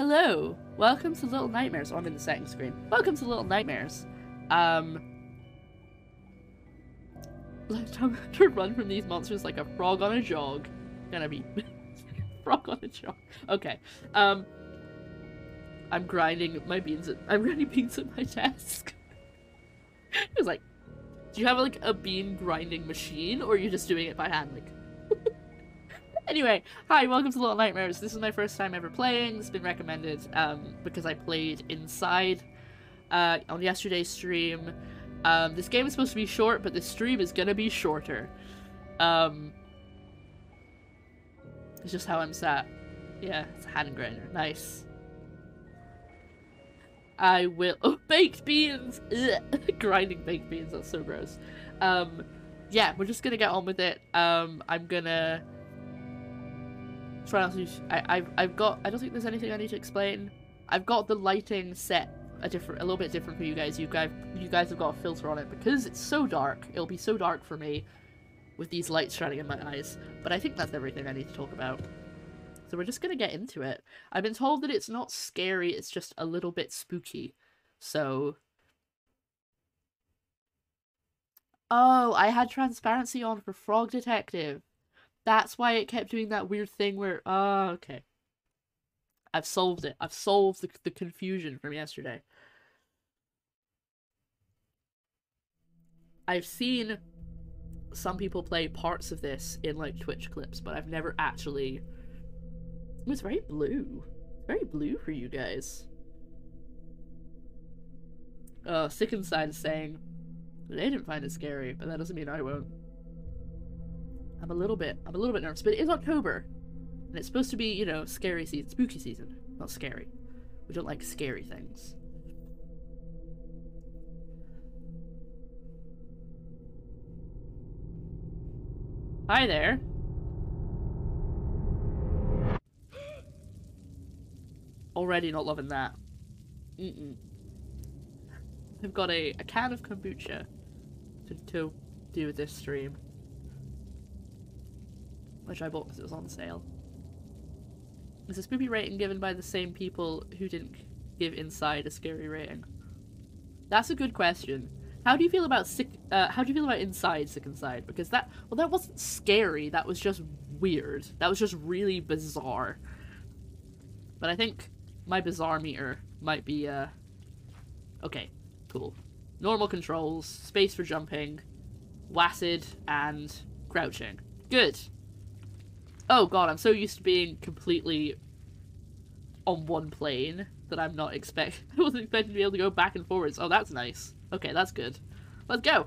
Hello, welcome to Little Nightmares. Oh, I'm in the second screen. Welcome to Little Nightmares. Um, trying to run from these monsters like a frog on a jog. Gonna be frog on a jog. Okay. Um, I'm grinding my beans. At, I'm grinding beans at my desk. it was like, do you have like a bean grinding machine, or are you just doing it by hand? Like. Anyway, hi, welcome to Little Nightmares. This is my first time ever playing. It's been recommended um, because I played inside uh, on yesterday's stream. Um, this game is supposed to be short, but the stream is gonna be shorter. Um, it's just how I'm sat. Yeah, it's a hand grinder. Nice. I will- Oh, baked beans! Grinding baked beans, that's so gross. Um, yeah, we're just gonna get on with it. Um, I'm gonna try to. I, I've I've got. I don't think there's anything I need to explain. I've got the lighting set a different, a little bit different for you guys. You guys, you guys have got a filter on it because it's so dark. It'll be so dark for me with these lights shining in my eyes. But I think that's everything I need to talk about. So we're just gonna get into it. I've been told that it's not scary. It's just a little bit spooky. So. Oh, I had transparency on for Frog Detective. That's why it kept doing that weird thing where, oh, okay. I've solved it. I've solved the, the confusion from yesterday. I've seen some people play parts of this in like Twitch clips, but I've never actually. It was very blue. Very blue for you guys. Uh, Sick Inside is saying they didn't find it scary, but that doesn't mean I won't. I'm a little bit, I'm a little bit nervous, but it is October, and it's supposed to be, you know, scary season, spooky season, not scary. We don't like scary things. Hi there. Already not loving that. Mm-mm. I've got a, a can of kombucha to, to do with this stream which I bought because it was on sale. Is a spooky rating given by the same people who didn't give Inside a scary rating? That's a good question. How do you feel about sick? Uh, how do you feel about Inside Sick Inside? Because that well, that wasn't scary. That was just weird. That was just really bizarre. But I think my bizarre meter might be uh. Okay, cool. Normal controls, space for jumping, WASD, and crouching. Good. Oh god, I'm so used to being completely on one plane that I'm not expect- I wasn't expecting to be able to go back and forwards. Oh, that's nice. Okay, that's good. Let's go!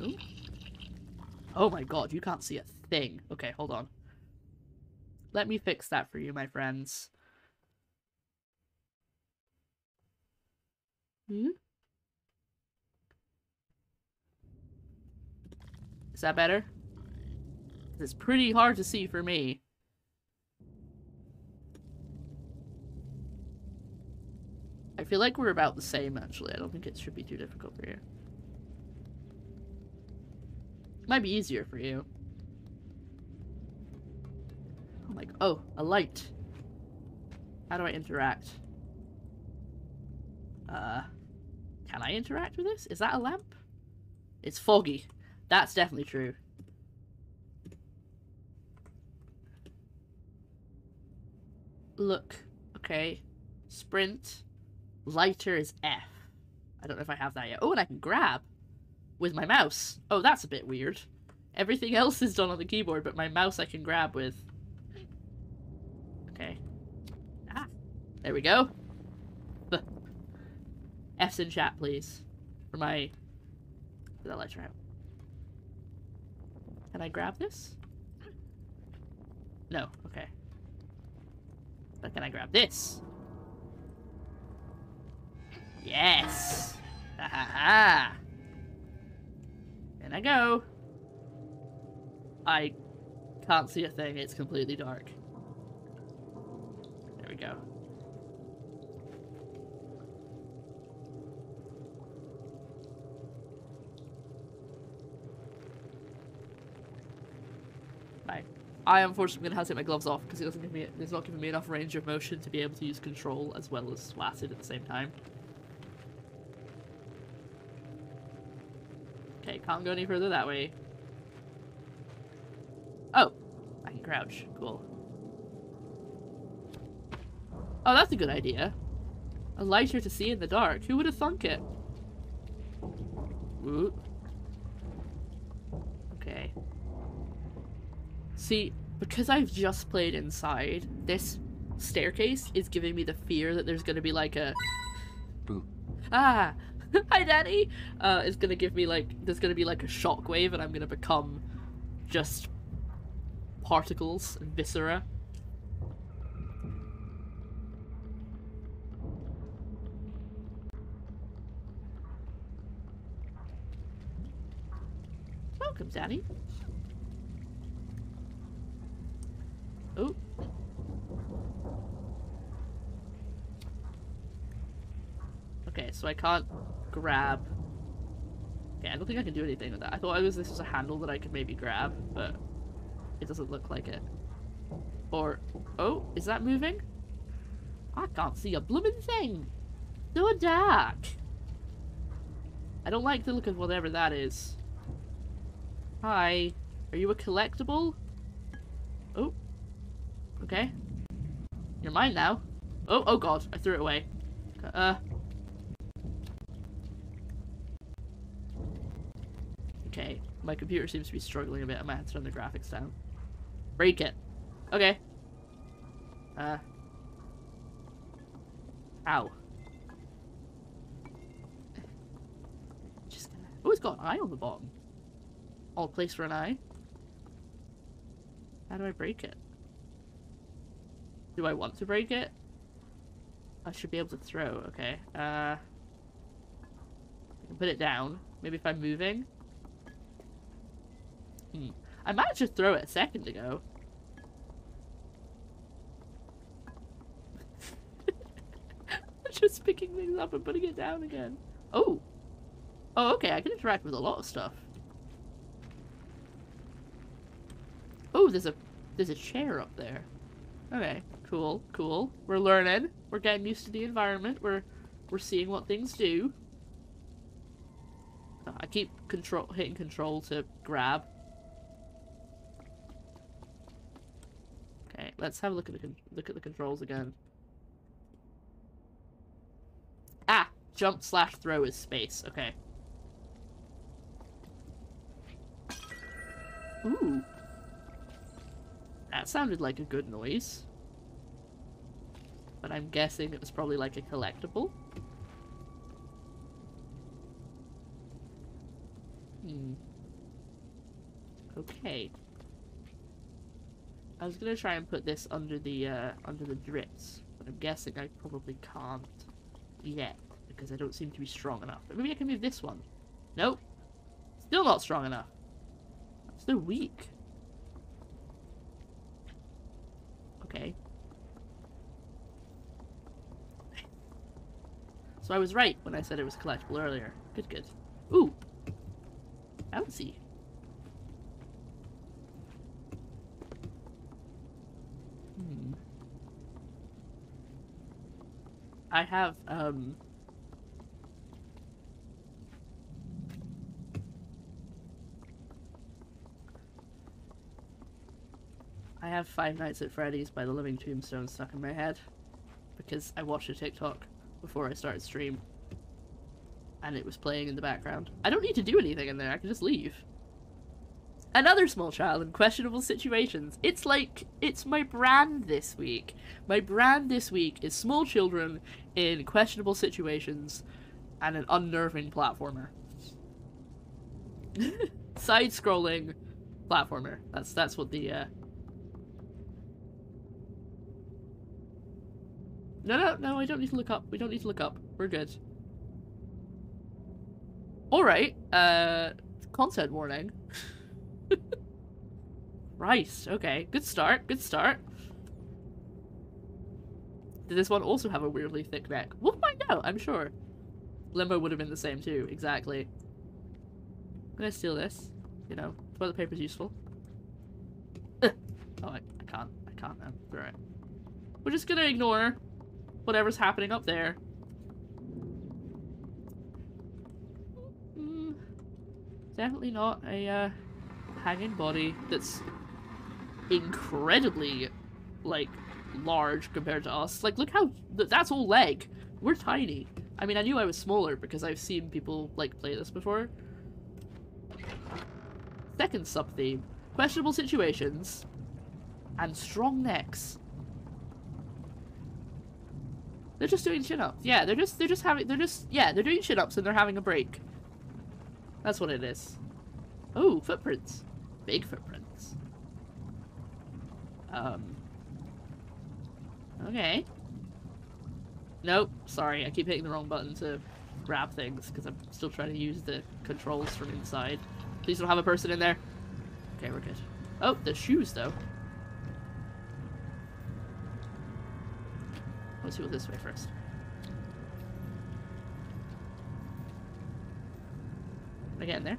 Ooh. Oh my god, you can't see a thing. Okay, hold on. Let me fix that for you, my friends. Hmm? Is that better? It's pretty hard to see for me. I feel like we're about the same, actually. I don't think it should be too difficult for you. Might be easier for you. Oh my- oh, a light. How do I interact? Uh, can I interact with this? Is that a lamp? It's foggy. That's definitely true. Look. Okay. Sprint. Lighter is F. I don't know if I have that yet. Oh, and I can grab with my mouse. Oh, that's a bit weird. Everything else is done on the keyboard, but my mouse I can grab with. Okay. Ah. There we go. F's in chat, please. For my... For that lighter out. Can I grab this? No, okay. But can I grab this? Yes! Ha ha ha! And I go. I can't see a thing, it's completely dark. There we go. Bye. I unfortunately gonna have to take my gloves off because it doesn't give me it's not giving me enough range of motion to be able to use control as well as swat it at the same time. Okay, can't go any further that way. Oh, I can crouch. Cool. Oh, that's a good idea. A lighter to see in the dark. Who would have thunk it? Ooh. Okay. See, because I've just played inside, this staircase is giving me the fear that there's going to be like a... Boo. Ah! Hi, Daddy! Uh, it's going to give me like... There's going to be like a shockwave and I'm going to become just particles and viscera. Welcome, Daddy. Oh. Okay, so I can't grab. Okay, I don't think I can do anything with that. I thought it was this was a handle that I could maybe grab, but it doesn't look like it. Or, oh, is that moving? I can't see a blooming thing. So dark. I don't like the look of whatever that is. Hi. Are you a collectible? Oh. Okay. You're mine now. Oh, oh god. I threw it away. Uh. Okay. My computer seems to be struggling a bit. I might have to turn the graphics down. Break it. Okay. Uh. Ow. Just gonna... Oh, it's got an eye on the bottom. All place for an eye. How do I break it? Do I want to break it? I should be able to throw. Okay. Uh, I can put it down. Maybe if I'm moving. Hmm. I managed to throw it a second ago. Just picking things up and putting it down again. Oh. Oh, okay. I can interact with a lot of stuff. Oh, there's a there's a chair up there. Okay, cool, cool. We're learning. We're getting used to the environment. We're we're seeing what things do. Oh, I keep control hitting control to grab. Let's have a look at the look at the controls again. Ah, jump slash throw is space. Okay. Ooh. That sounded like a good noise. But I'm guessing it was probably like a collectible. Hmm. Okay. I was gonna try and put this under the uh, under the drips, but I'm guessing I probably can't yet because I don't seem to be strong enough. But maybe I can move this one. Nope. Still not strong enough. Still weak. Okay. So I was right when I said it was collectible earlier. Good, good. Ooh! Bouncy. Hmm. I have, um... I have Five Nights at Freddy's by the Living Tombstone stuck in my head because I watched a TikTok before I started stream and it was playing in the background. I don't need to do anything in there, I can just leave. Another small child in questionable situations. It's like, it's my brand this week. My brand this week is small children in questionable situations and an unnerving platformer. Side-scrolling platformer. That's that's what the uh, No, no, no, I don't need to look up. We don't need to look up. We're good. Alright, uh, content warning. Christ, okay. Good start, good start. Did this one also have a weirdly thick neck? We'll find out, I'm sure. Limbo would have been the same too, exactly. I'm gonna steal this. You know, toilet paper's useful. Oh, I, I can't. I can't. Alright. We're just gonna ignore whatever's happening up there. Mm, definitely not a uh, hanging body that's incredibly, like, large compared to us. Like, look how... Th that's all leg. We're tiny. I mean, I knew I was smaller because I've seen people, like, play this before. Second sub-theme. Questionable situations and strong necks. They're just doing chin-ups. Yeah, they're just, they're just having, they're just, yeah, they're doing chin-ups and they're having a break. That's what it is. Oh, footprints. Big footprints. Um. Okay. Nope, sorry, I keep hitting the wrong button to grab things because I'm still trying to use the controls from inside. Please don't have a person in there. Okay, we're good. Oh, the shoes though. Let's go this way first. Can I get in there?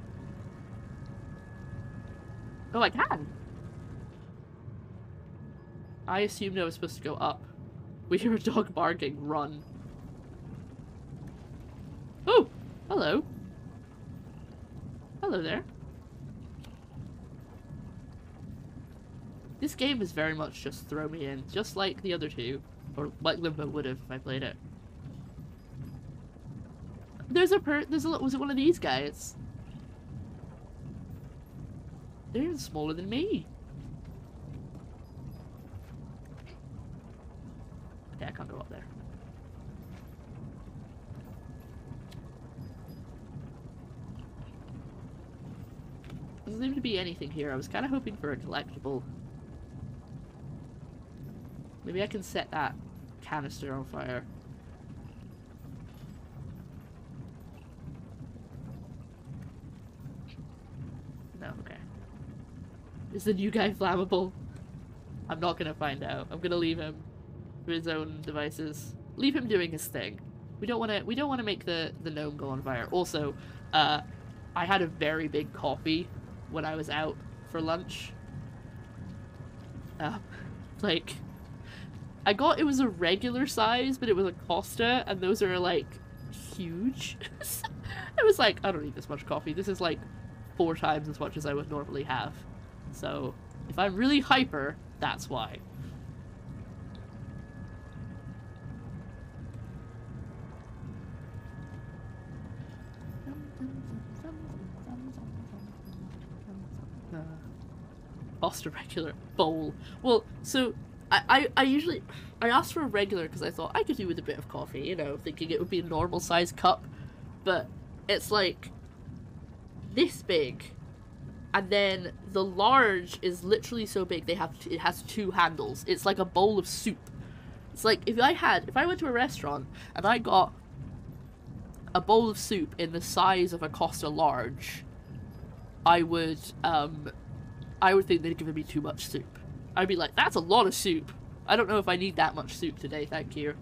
Oh, I can! I assumed I was supposed to go up. We hear a dog barking. Run. Oh! Hello. Hello there. This game is very much just throw me in, just like the other two. Or like Limbo would have if I played it. There's a per- there's a- was it one of these guys? They're even smaller than me. Okay, I can't go up there. Doesn't seem to be anything here. I was kind of hoping for a collectible. Maybe I can set that canister on fire. Is the new guy flammable? I'm not gonna find out. I'm gonna leave him to his own devices. Leave him doing his thing. We don't want to. We don't want to make the the gnome go on fire. Also, uh, I had a very big coffee when I was out for lunch. Uh, like, I got it was a regular size, but it was a Costa, and those are like huge. I was like, I don't need this much coffee. This is like four times as much as I would normally have. So, if I'm really hyper, that's why. Costa regular bowl. Well, so I, I, I usually I asked for a regular because I thought I could do with a bit of coffee, you know, thinking it would be a normal size cup, but it's like this big, and then the large is literally so big they have it has two handles. It's like a bowl of soup. It's like if I had if I went to a restaurant and I got a bowl of soup in the size of a Costa large, I would um I would think they'd given me too much soup. I'd be like, that's a lot of soup. I don't know if I need that much soup today, thank you.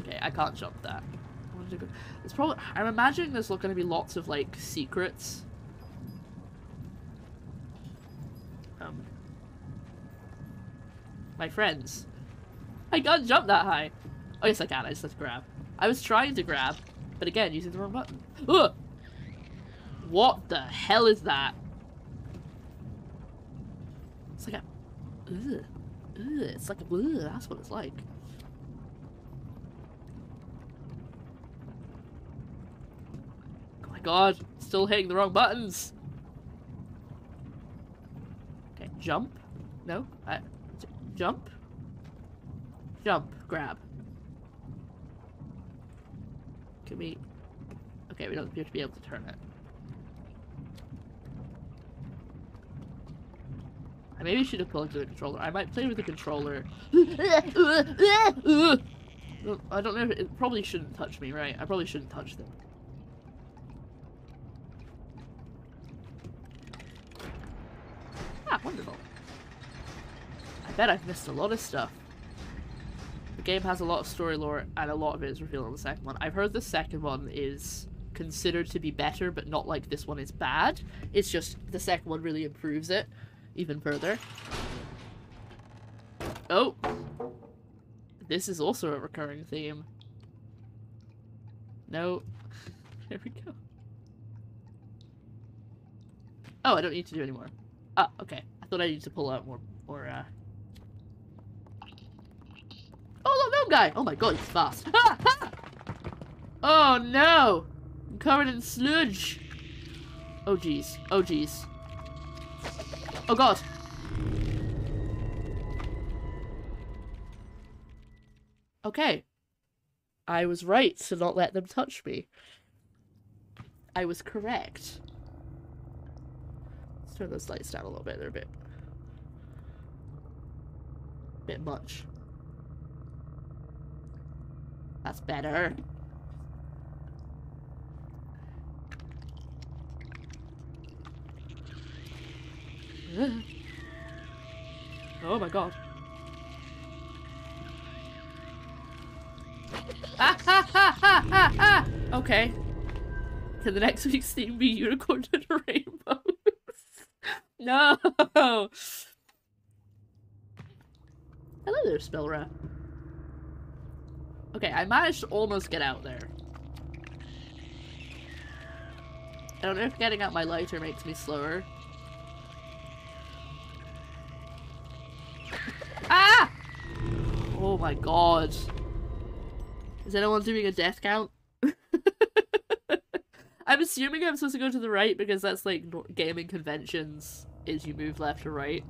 Okay, I can't jump that. It's probably. I'm imagining there's going to be lots of like secrets. Um, my friends, I can't jump that high. Oh yes, I can. I just have to grab. I was trying to grab, but again, using the wrong button. Ugh! What the hell is that? It's like a... Ugh. Ugh. It's like a... Ugh. That's what it's like. God. Still hitting the wrong buttons. Okay, jump. No. I, jump. Jump. Grab. Can we... Okay, we don't appear to be able to turn it. I maybe should have plugged in the controller. I might play with the controller. I don't know. It probably shouldn't touch me, right? I probably shouldn't touch them. Ah, wonderful. I bet I've missed a lot of stuff. The game has a lot of story lore, and a lot of it is revealed in the second one. I've heard the second one is considered to be better, but not like this one is bad. It's just the second one really improves it even further. Oh! This is also a recurring theme. No. There we go. Oh, I don't need to do anymore. Ah, okay. I thought I needed to pull out more, more, uh... Oh, look, guy! Oh my god, he's fast. Oh no! I'm covered in sludge. Oh jeez. Oh jeez. Oh god. Okay. I was right to not let them touch me. I was correct. Let's turn those lights down a little bit. They're a bit... bit much. That's better. oh my god. Ah, ha, ha, ha. Okay. Can the next week's theme be unicorns and rainbows? No! Hello there, Spellra. Okay, I managed to almost get out there. I don't know if getting out my lighter makes me slower. Ah! Oh my god. Is anyone doing a death count? I'm assuming I'm supposed to go to the right because that's like gaming conventions is you move left or right.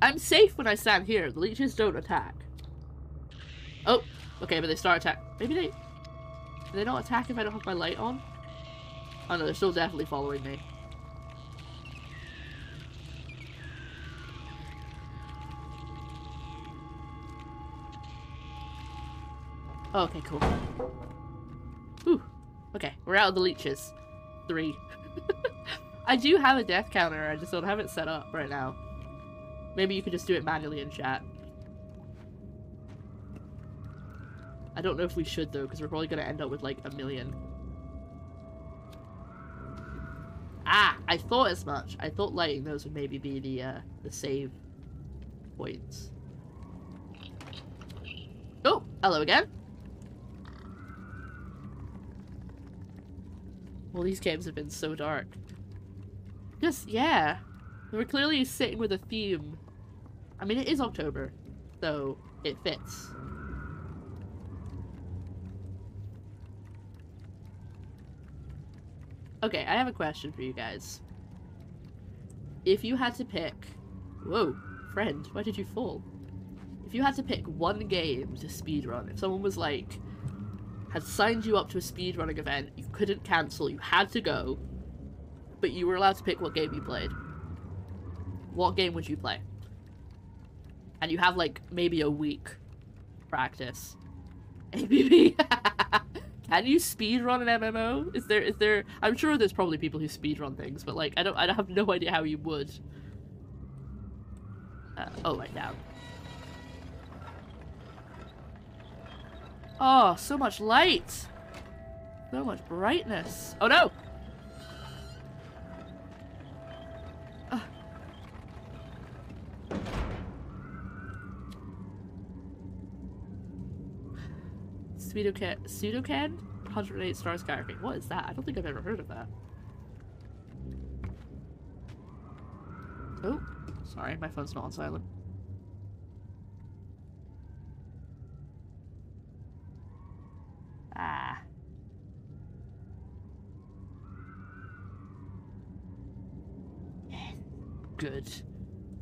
I'm safe when I stand here. The leeches don't attack. Oh, okay, but they start attack. Maybe they... They don't attack if I don't have my light on? Oh no, they're still definitely following me. Oh, okay, cool. Whew. Okay, we're out of the leeches. Three. I do have a death counter, I just don't have it set up right now. Maybe you could just do it manually in chat. I don't know if we should though, because we're probably going to end up with like a million. Ah! I thought as much. I thought lighting those would maybe be the, uh, the save points. Oh! Hello again! Well, these games have been so dark. Just, yeah. We're clearly sitting with a theme. I mean, it is October, so it fits. Okay, I have a question for you guys. If you had to pick... Whoa, friend, why did you fall? If you had to pick one game to speedrun, if someone was like, had signed you up to a speedrunning event, you couldn't cancel, you had to go, but you were allowed to pick what game you played. What game would you play? And you have like maybe a week practice. APB. Can you speedrun an MMO? Is there is there I'm sure there's probably people who speedrun things, but like I don't I have no idea how you would. Uh, oh, right down. Oh, so much light! So much brightness. Oh no! Uh. Suikoden, Suikoden? 108 stars skyrocketing. What is that? I don't think I've ever heard of that. Oh, sorry, my phone's not on silent. Ah. Good.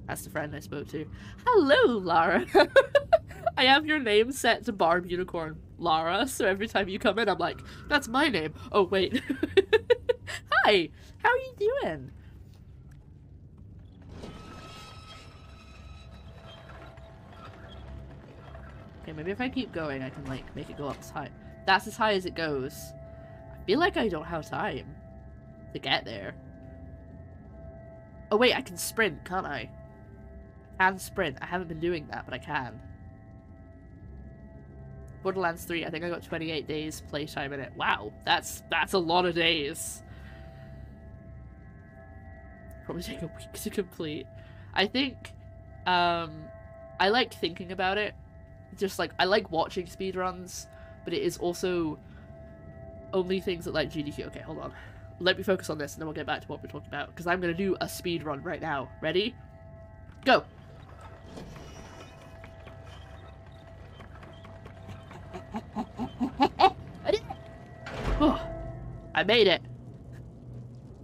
That's the friend I spoke to. Hello, Lara. I have your name set to Barb Unicorn Lara, so every time you come in, I'm like, that's my name. Oh, wait. Hi, how are you doing? Okay, maybe if I keep going, I can, like, make it go up high. That's as high as it goes. I feel like I don't have time to get there. Oh wait, I can sprint, can't I? I can sprint. I haven't been doing that, but I can. Borderlands 3, I think I got 28 days playtime in it. Wow, that's that's a lot of days. Probably take a week to complete. I think um I like thinking about it. Just like I like watching speedruns, but it is also only things that like GDQ. Okay, hold on. Let me focus on this and then we'll get back to what we're talking about. Because I'm gonna do a speed run right now. Ready? Go! I made it!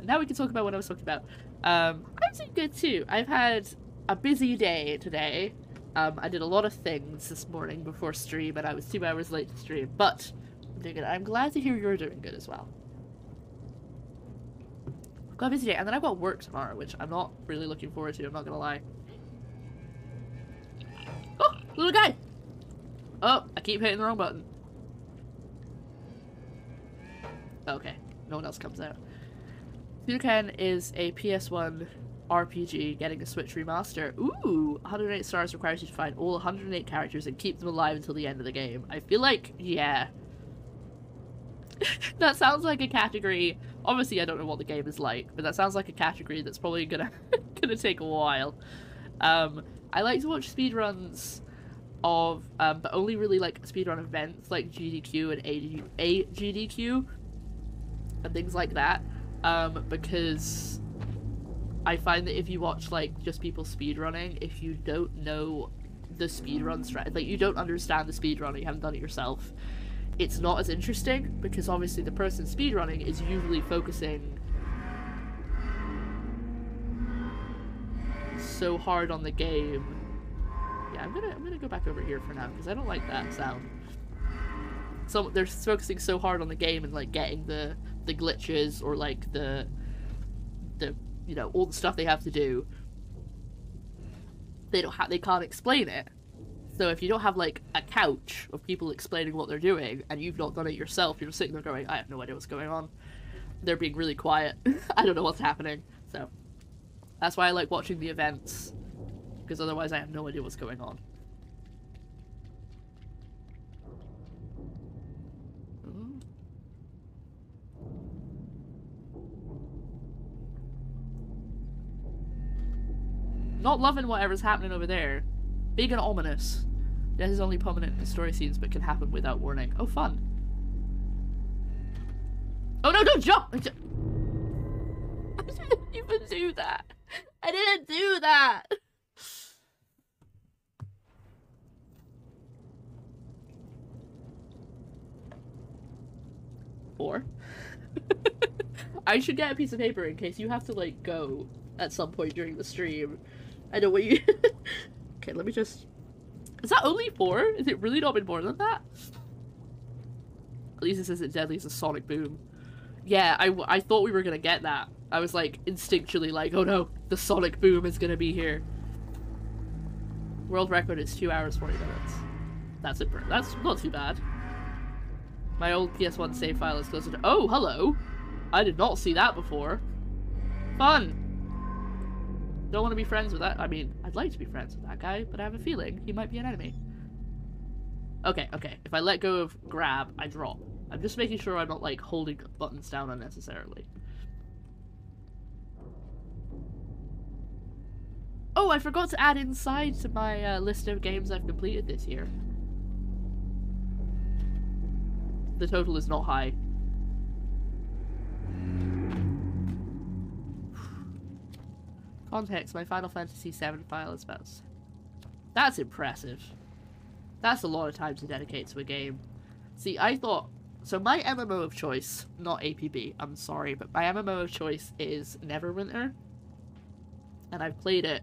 Now we can talk about what I was talking about. Um, I'm doing good too. I've had a busy day today. Um, I did a lot of things this morning before stream, and I was two hours late to stream, but I'm doing good. I'm glad to hear you're doing good as well. Got a busy day, and then I've got work tomorrow, which I'm not really looking forward to, I'm not gonna lie. Oh, little guy! Oh, I keep hitting the wrong button. Okay, no one else comes out. Suikoden is a PS1 RPG getting a Switch remaster. Ooh, 108 stars requires you to find all 108 characters and keep them alive until the end of the game. I feel like, yeah. that sounds like a category. Obviously, I don't know what the game is like, but that sounds like a category that's probably gonna gonna take a while. Um, I like to watch speedruns of, um, but only really like speedrun events like GDQ and AGDQ and things like that. Um, because I find that if you watch like just people speedrunning, if you don't know the speedrun strategy, like you don't understand the speedrun, you haven't done it yourself, it's not as interesting because obviously the person speedrunning is usually focusing so hard on the game. Yeah, I'm gonna I'm gonna go back over here for now because I don't like that sound. So they're focusing so hard on the game and like getting the the glitches or like the you know all the stuff they have to do. They don't have they can't explain it. So if you don't have like a couch of people explaining what they're doing and you've not done it yourself, you're sitting there going, I have no idea what's going on. They're being really quiet. I don't know what's happening. So that's why I like watching the events because otherwise I have no idea what's going on. Not loving whatever's happening over there. Big and ominous. Death is only permanent in story scenes but can happen without warning. Oh, fun. Oh no, don't jump! I didn't even do that. I didn't do that! Four. I should get a piece of paper in case you have to, like, go at some point during the stream. I know what you... okay, let me just... Is that only four? Is it really not been more than that? At least this isn't deadly as a sonic boom. Yeah, I, I thought we were gonna get that. I was like, instinctually like, oh no, the sonic boom is gonna be here. World record is 2 hours 40 minutes. That's it. That's not too bad. My old PS1 save file is closer to- Oh, hello! I did not see that before. Fun! Don't want to be friends with that. I mean, I'd like to be friends with that guy, but I have a feeling he might be an enemy. Okay, okay. If I let go of grab, I drop. I'm just making sure I'm not, like, holding buttons down unnecessarily. Oh, I forgot to add inside to my uh, list of games I've completed this year. The total is not high. Context, my Final Fantasy VII file is about... That's impressive. That's a lot of time to dedicate to a game. See, I thought... So my MMO of choice, not APB, I'm sorry, but my MMO of choice is Neverwinter. And I've played it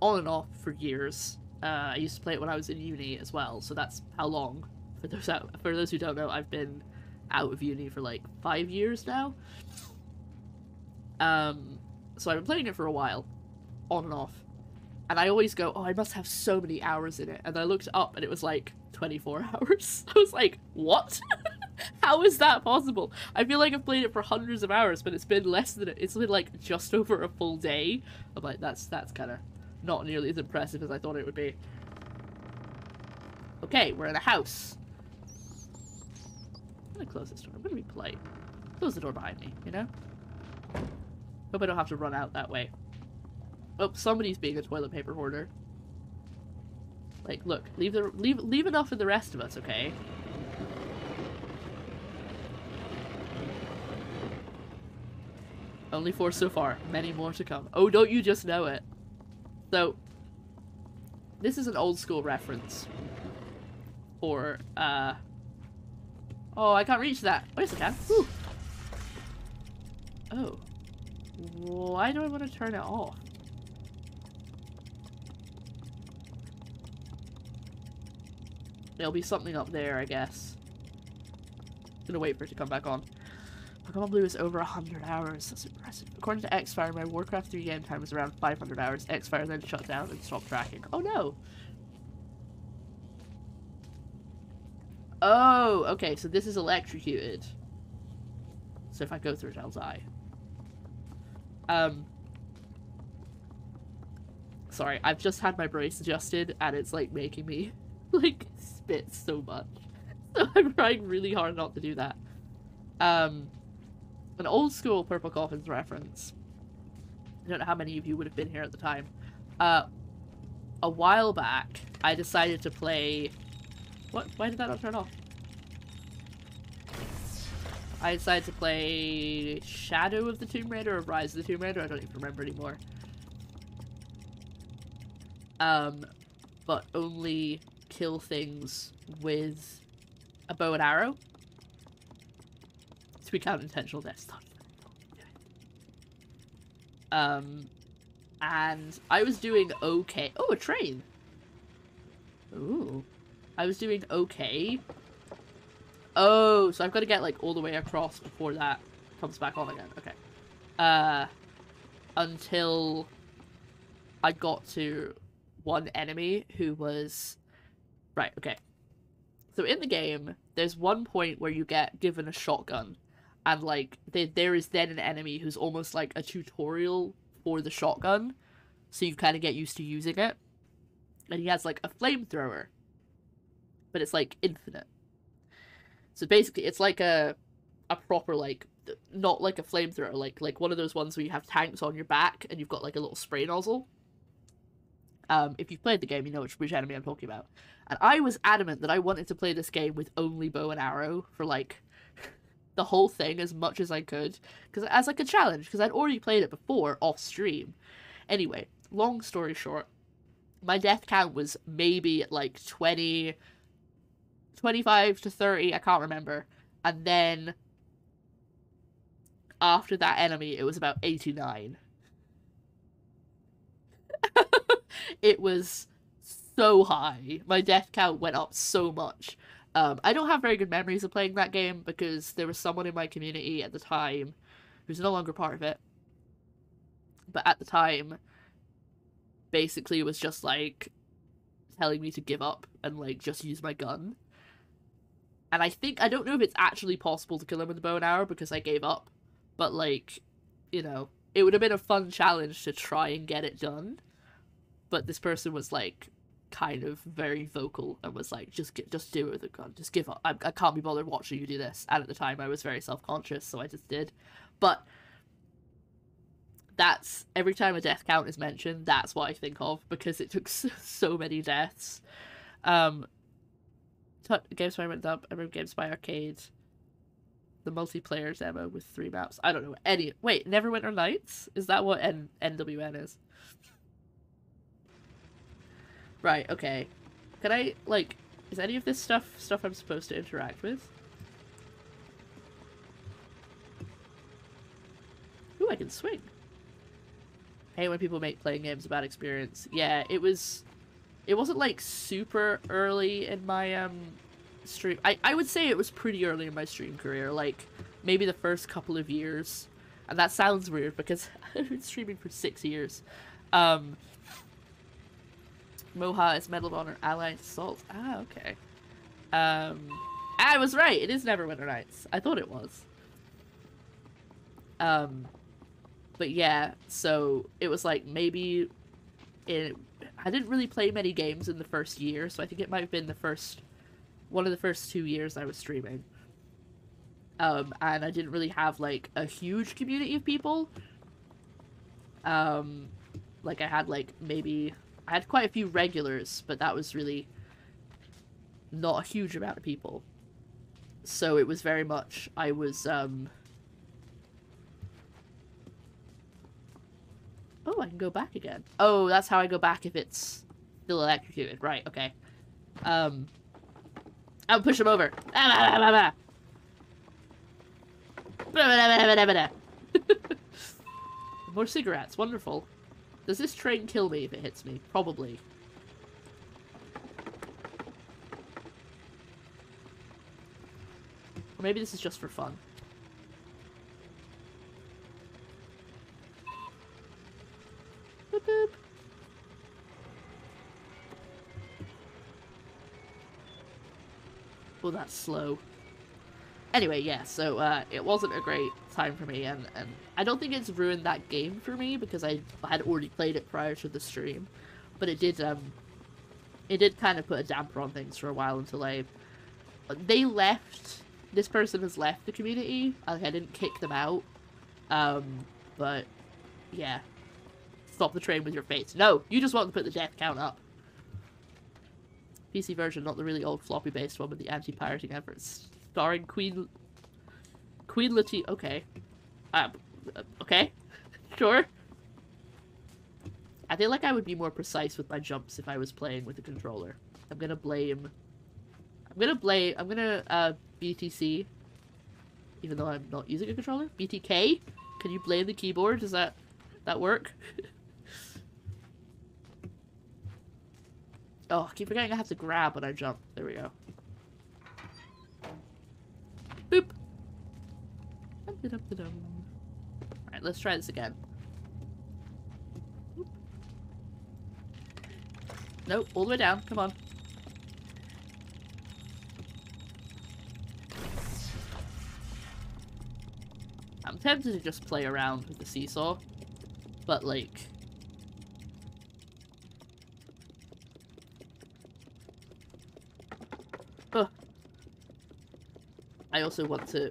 on and off for years. Uh, I used to play it when I was in uni as well, so that's how long. For those out, for those who don't know, I've been out of uni for like five years now. Um, so I've been playing it for a while, on and off. And I always go, oh, I must have so many hours in it. And I looked up and it was like 24 hours. I was like, what? How is that possible? I feel like I've played it for hundreds of hours, but it's been less than it. It's been like just over a full day. I'm like, that's that's kind of not nearly as impressive as I thought it would be. Okay, we're in a house. I'm gonna close this door. I'm gonna be polite. Close the door behind me, you know? Hope I don't have to run out that way. Oh, somebody's being a toilet paper hoarder. Like, look, leave the leave leave enough for the rest of us, okay? Only four so far. Many more to come. Oh, don't you just know it? So, this is an old school reference. Or, uh... Oh, I can't reach that. Where's the can? Whew. Oh. Why do I want to turn it off? There'll be something up there, I guess. Gonna wait for it to come back on. Pokemon Blue is over 100 hours. That's impressive. According to Xfire, my Warcraft 3 game time was around 500 hours. Xfire then shut down and stopped tracking. Oh no! Oh, okay, so this is electrocuted. So if I go through it, I'll die. Um, sorry, I've just had my brace adjusted, and it's, like, making me, like, spit so much. So I'm trying really hard not to do that. Um, an old school Purple Coffins reference. I don't know how many of you would have been here at the time. Uh, a while back, I decided to play... What? Why did that not turn off? I decided to play Shadow of the Tomb Raider or Rise of the Tomb Raider. I don't even remember anymore. Um, but only kill things with a bow and arrow. To count intentional deaths. Um, and I was doing okay. Oh, a train. Ooh. I was doing okay. Oh, so I've got to get like all the way across before that comes back on again. Okay. Uh, until I got to one enemy who was right. Okay. So in the game, there's one point where you get given a shotgun, and like there there is then an enemy who's almost like a tutorial for the shotgun, so you kind of get used to using it. And he has like a flamethrower, but it's like infinite. So basically, it's like a a proper like not like a flamethrower, like like one of those ones where you have tanks on your back and you've got like a little spray nozzle. Um, if you've played the game, you know which, which enemy I'm talking about. And I was adamant that I wanted to play this game with only bow and arrow for like the whole thing as much as I could, because as like a challenge, because I'd already played it before off stream. Anyway, long story short, my death count was maybe like 20, 25 to 30, I can't remember. And then after that enemy, it was about 89. it was so high. My death count went up so much. Um, I don't have very good memories of playing that game because there was someone in my community at the time who's no longer part of it. But at the time, basically it was just like telling me to give up and like just use my gun. And I think I don't know if it's actually possible to kill him with a bow and arrow because I gave up. But like, you know, it would have been a fun challenge to try and get it done. But this person was like kind of very vocal and was like, just get, just do it with a gun, just give up. I, I can't be bothered watching you do this. And at the time, I was very self conscious, so I just did. But that's every time a death count is mentioned, that's what I think of because it took so, so many deaths. Um, GameSpy went up. I remember GameSpy Arcade. The multiplayer demo with three maps. I don't know any. Wait, Neverwinter Nights? Is that what N- NWN is? Right. Okay. Can I like? Is any of this stuff stuff I'm supposed to interact with? Ooh, I can swing. Hate when people make playing games a bad experience. Yeah, it was it wasn't like super early in my um stream. I, I would say it was pretty early in my stream career, like maybe the first couple of years. And that sounds weird because I've been streaming for six years. Um, Moha is Medal of Honor Allied Assault. Ah, okay. Um, I was right. It is Neverwinter Nights. I thought it was. Um, but yeah, so it was like maybe it I didn't really play many games in the first year, so I think it might have been the first one of the first two years I was streaming. Um, and I didn't really have like a huge community of people. Um, like I had like maybe I had quite a few regulars, but that was really not a huge amount of people. So it was very much I was um Oh, I can go back again. Oh, that's how I go back if it's still electrocuted. Right, okay. Um I'll push him over. More cigarettes, wonderful. Does this train kill me if it hits me? Probably. Or maybe this is just for fun. Boop boop. That's slow. Anyway, yeah, so uh, it wasn't a great time for me, and, and I don't think it's ruined that game for me because I had already played it prior to the stream, but it did um, it did kind of put a damper on things for a while until I they left. This person has left the community. Like I didn't kick them out, um, but yeah, stop the train with your face. No, you just want to put the death count up. PC version, not the really old floppy based one with the anti-pirating efforts. Starring Queen... Queen Latifah... Okay. Uh, okay. sure. I feel like I would be more precise with my jumps if I was playing with a controller. I'm gonna blame... I'm gonna blame... I'm gonna, uh, BTC. Even though I'm not using a controller. BTK? Can you blame the keyboard? Does that... that work? Oh, I keep forgetting I have to grab when I jump. There we go. Boop. Alright, let's try this again. Nope, all the way down. Come on. I'm tempted to just play around with the seesaw, but like, I also want to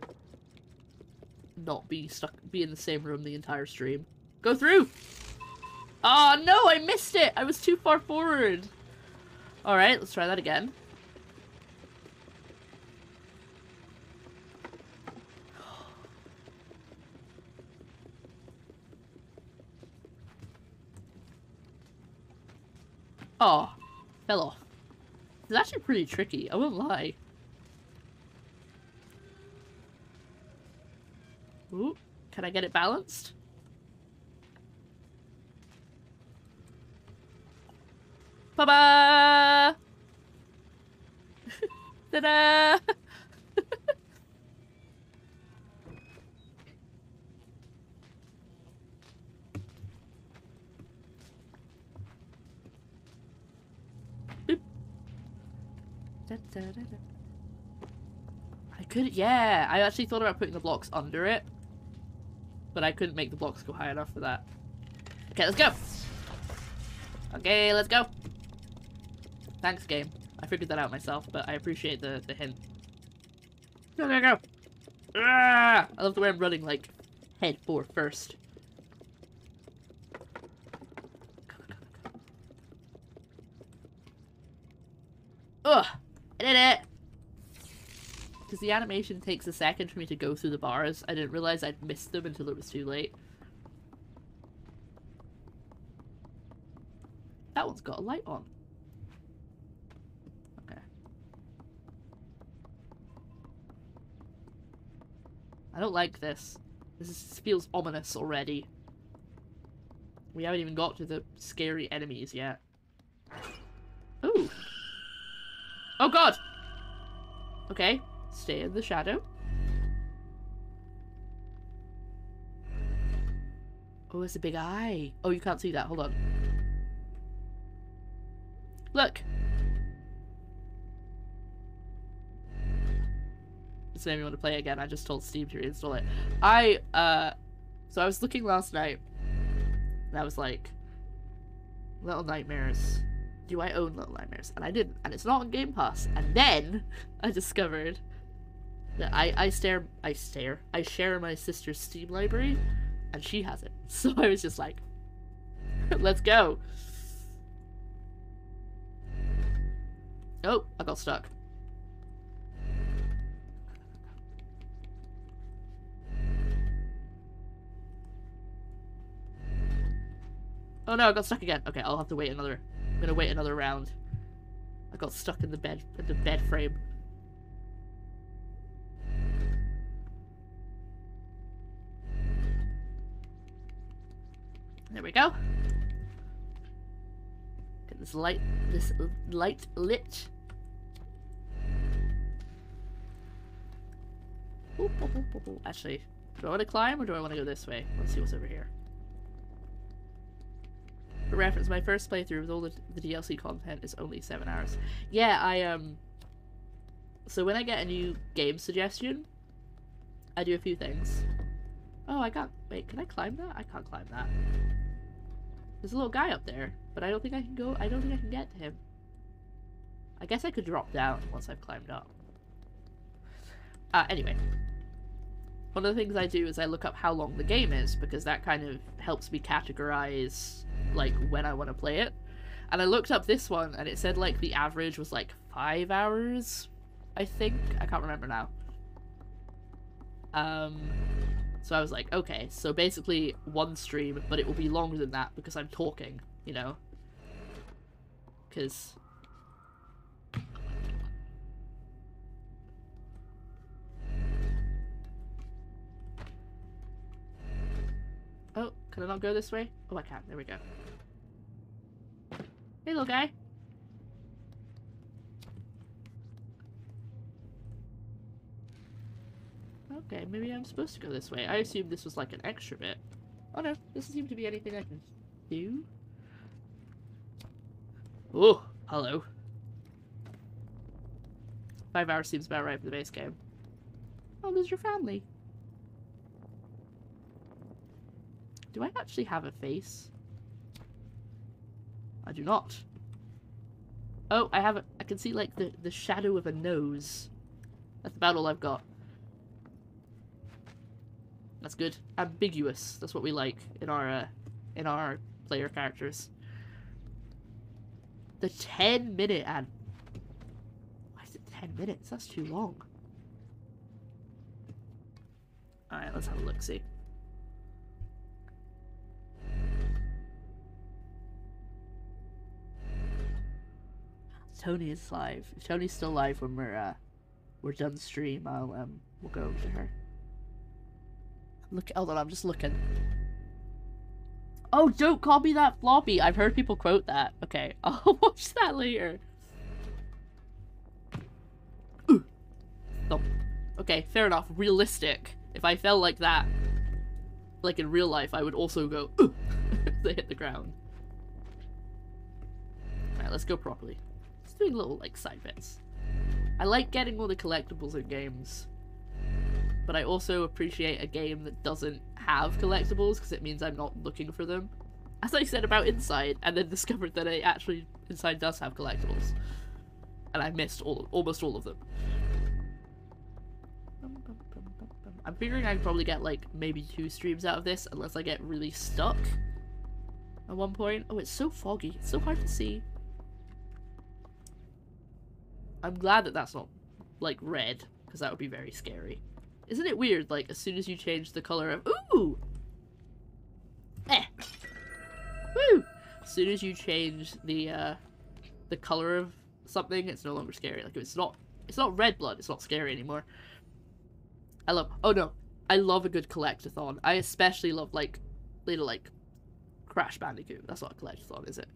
not be stuck, be in the same room the entire stream. Go through! Oh no, I missed it! I was too far forward! Alright, let's try that again. Oh, fell off. It's actually pretty tricky, I won't lie. Ooh, can I get it balanced? Ba-ba! Ta-da! I could, yeah. I actually thought about putting the blocks under it. But I couldn't make the blocks go high enough for that. Okay, let's go! Okay, let's go! Thanks, game. I figured that out myself, but I appreciate the, the hint. Go, go, go! Ah! I love the way I'm running, like, head for first. Ugh! I did it! Because the animation takes a second for me to go through the bars. I didn't realize I'd missed them until it was too late. That one's got a light on. Okay. I don't like this. This is, feels ominous already. We haven't even got to the scary enemies yet. Ooh. Oh god! Okay. Stay in the shadow. Oh, it's a big eye. Oh, you can't see that. Hold on. Look! Does anyone want to play again? I just told Steve to reinstall it. I, uh... So I was looking last night. And I was like... Little Nightmares. Do I own Little Nightmares? And I didn't. And it's not on Game Pass. And then I discovered I, I stare I stare I share my sister's Steam library and she has it. So I was just like let's go. Oh, I got stuck. Oh no, I got stuck again. Okay, I'll have to wait another. I'm gonna wait another round. I got stuck in the bed, in the bed frame. There we go. Get this light, this light lit. Ooh, ooh, ooh, Actually, do I want to climb or do I want to go this way? Let's see what's over here. For reference, my first playthrough with all the, the DLC content is only seven hours. Yeah, I, um... So when I get a new game suggestion, I do a few things. Oh, I got... Wait, can I climb that? I can't climb that. There's a little guy up there, but I don't think I can go... I don't think I can get to him. I guess I could drop down once I've climbed up. Uh, anyway. One of the things I do is I look up how long the game is, because that kind of helps me categorize like when I want to play it. And I looked up this one and it said like the average was like five hours, I think. I can't remember now. Um, so I was like, okay, so basically one stream, but it will be longer than that because I'm talking, you know? Because. Oh, can I not go this way? Oh, I can. There we go. Hey, little guy. Okay, maybe I'm supposed to go this way. I assumed this was like an extra bit. Oh no, doesn't seem to be anything I can do. Oh, hello. Five hours seems about right for the base game. Oh, there's your family. Do I actually have a face? I do not. Oh, I have a- I can see like the, the shadow of a nose. That's about all I've got. That's good. Ambiguous. That's what we like in our uh, in our player characters. The 10 minute ad. Why is it 10 minutes? That's too long. Alright, let's have a look see. Tony is live. If Tony's still live when we're uh we're done stream, I'll um we'll go over to her. Look hold on, I'm just looking. Oh, don't call me that floppy. I've heard people quote that. Okay, I'll watch that later. Okay, fair enough. Realistic. If I fell like that, like in real life, I would also go they hit the ground. Alright, let's go properly It's doing little like side bits. I like getting all the collectibles in games, but I also appreciate a game that doesn't have collectibles because it means I'm not looking for them. As I said about Inside, and then discovered that I actually Inside does have collectibles, and I missed all almost all of them. I'm figuring I would probably get like maybe two streams out of this unless I get really stuck at one point. Oh, it's so foggy. It's so hard to see. I'm glad that that's not, like, red, because that would be very scary. Isn't it weird, like, as soon as you change the color of- Ooh! Eh! Woo! As soon as you change the, uh, the color of something, it's no longer scary. Like, it's not- it's not red blood, it's not scary anymore. I love- oh no. I love a good collectathon. I especially love, like, little, like, Crash Bandicoot. That's not a collectathon, is it?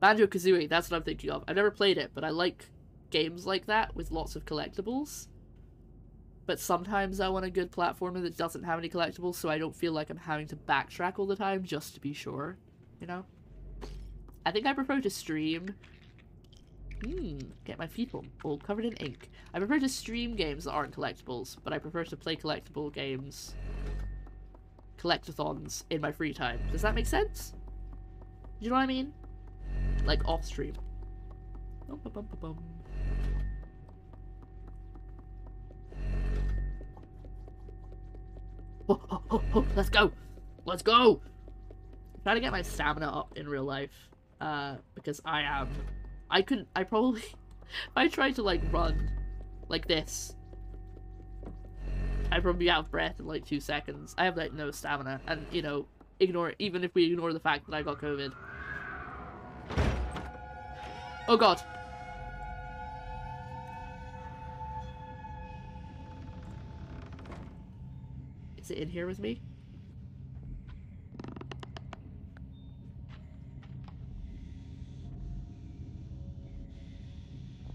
Banjo Kazooie, that's what I'm thinking of. I've never played it, but I like games like that with lots of collectibles. But sometimes I want a good platformer that doesn't have any collectibles, so I don't feel like I'm having to backtrack all the time just to be sure. You know? I think I prefer to stream. Hmm, get my feet all, covered in ink. I prefer to stream games that aren't collectibles, but I prefer to play collectible games, collectathons in my free time. Does that make sense? Do you know what I mean? like off stream. Oh, oh, let's go. Let's go. I'm trying to get my stamina up in real life. Uh, because I am... I could... I probably... if I tried to, like, run like this, I'd probably be out of breath in, like, two seconds. I have, like, no stamina. And, you know, ignore... Even if we ignore the fact that I got COVID. Oh, God. Is it in here with me?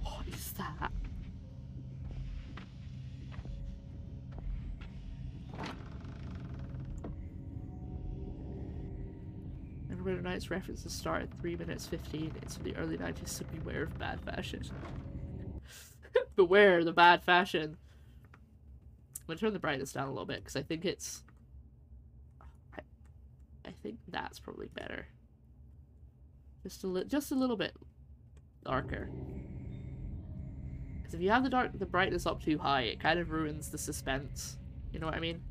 What is that? Neverwinter Nights references start at 3 minutes 15. It's from the early 90s, so beware of bad fashion. beware the bad fashion. I'm gonna turn the brightness down a little bit because I think it's. I, I think that's probably better. Just a li just a little bit darker. Because if you have the dark the brightness up too high, it kind of ruins the suspense. You know what I mean?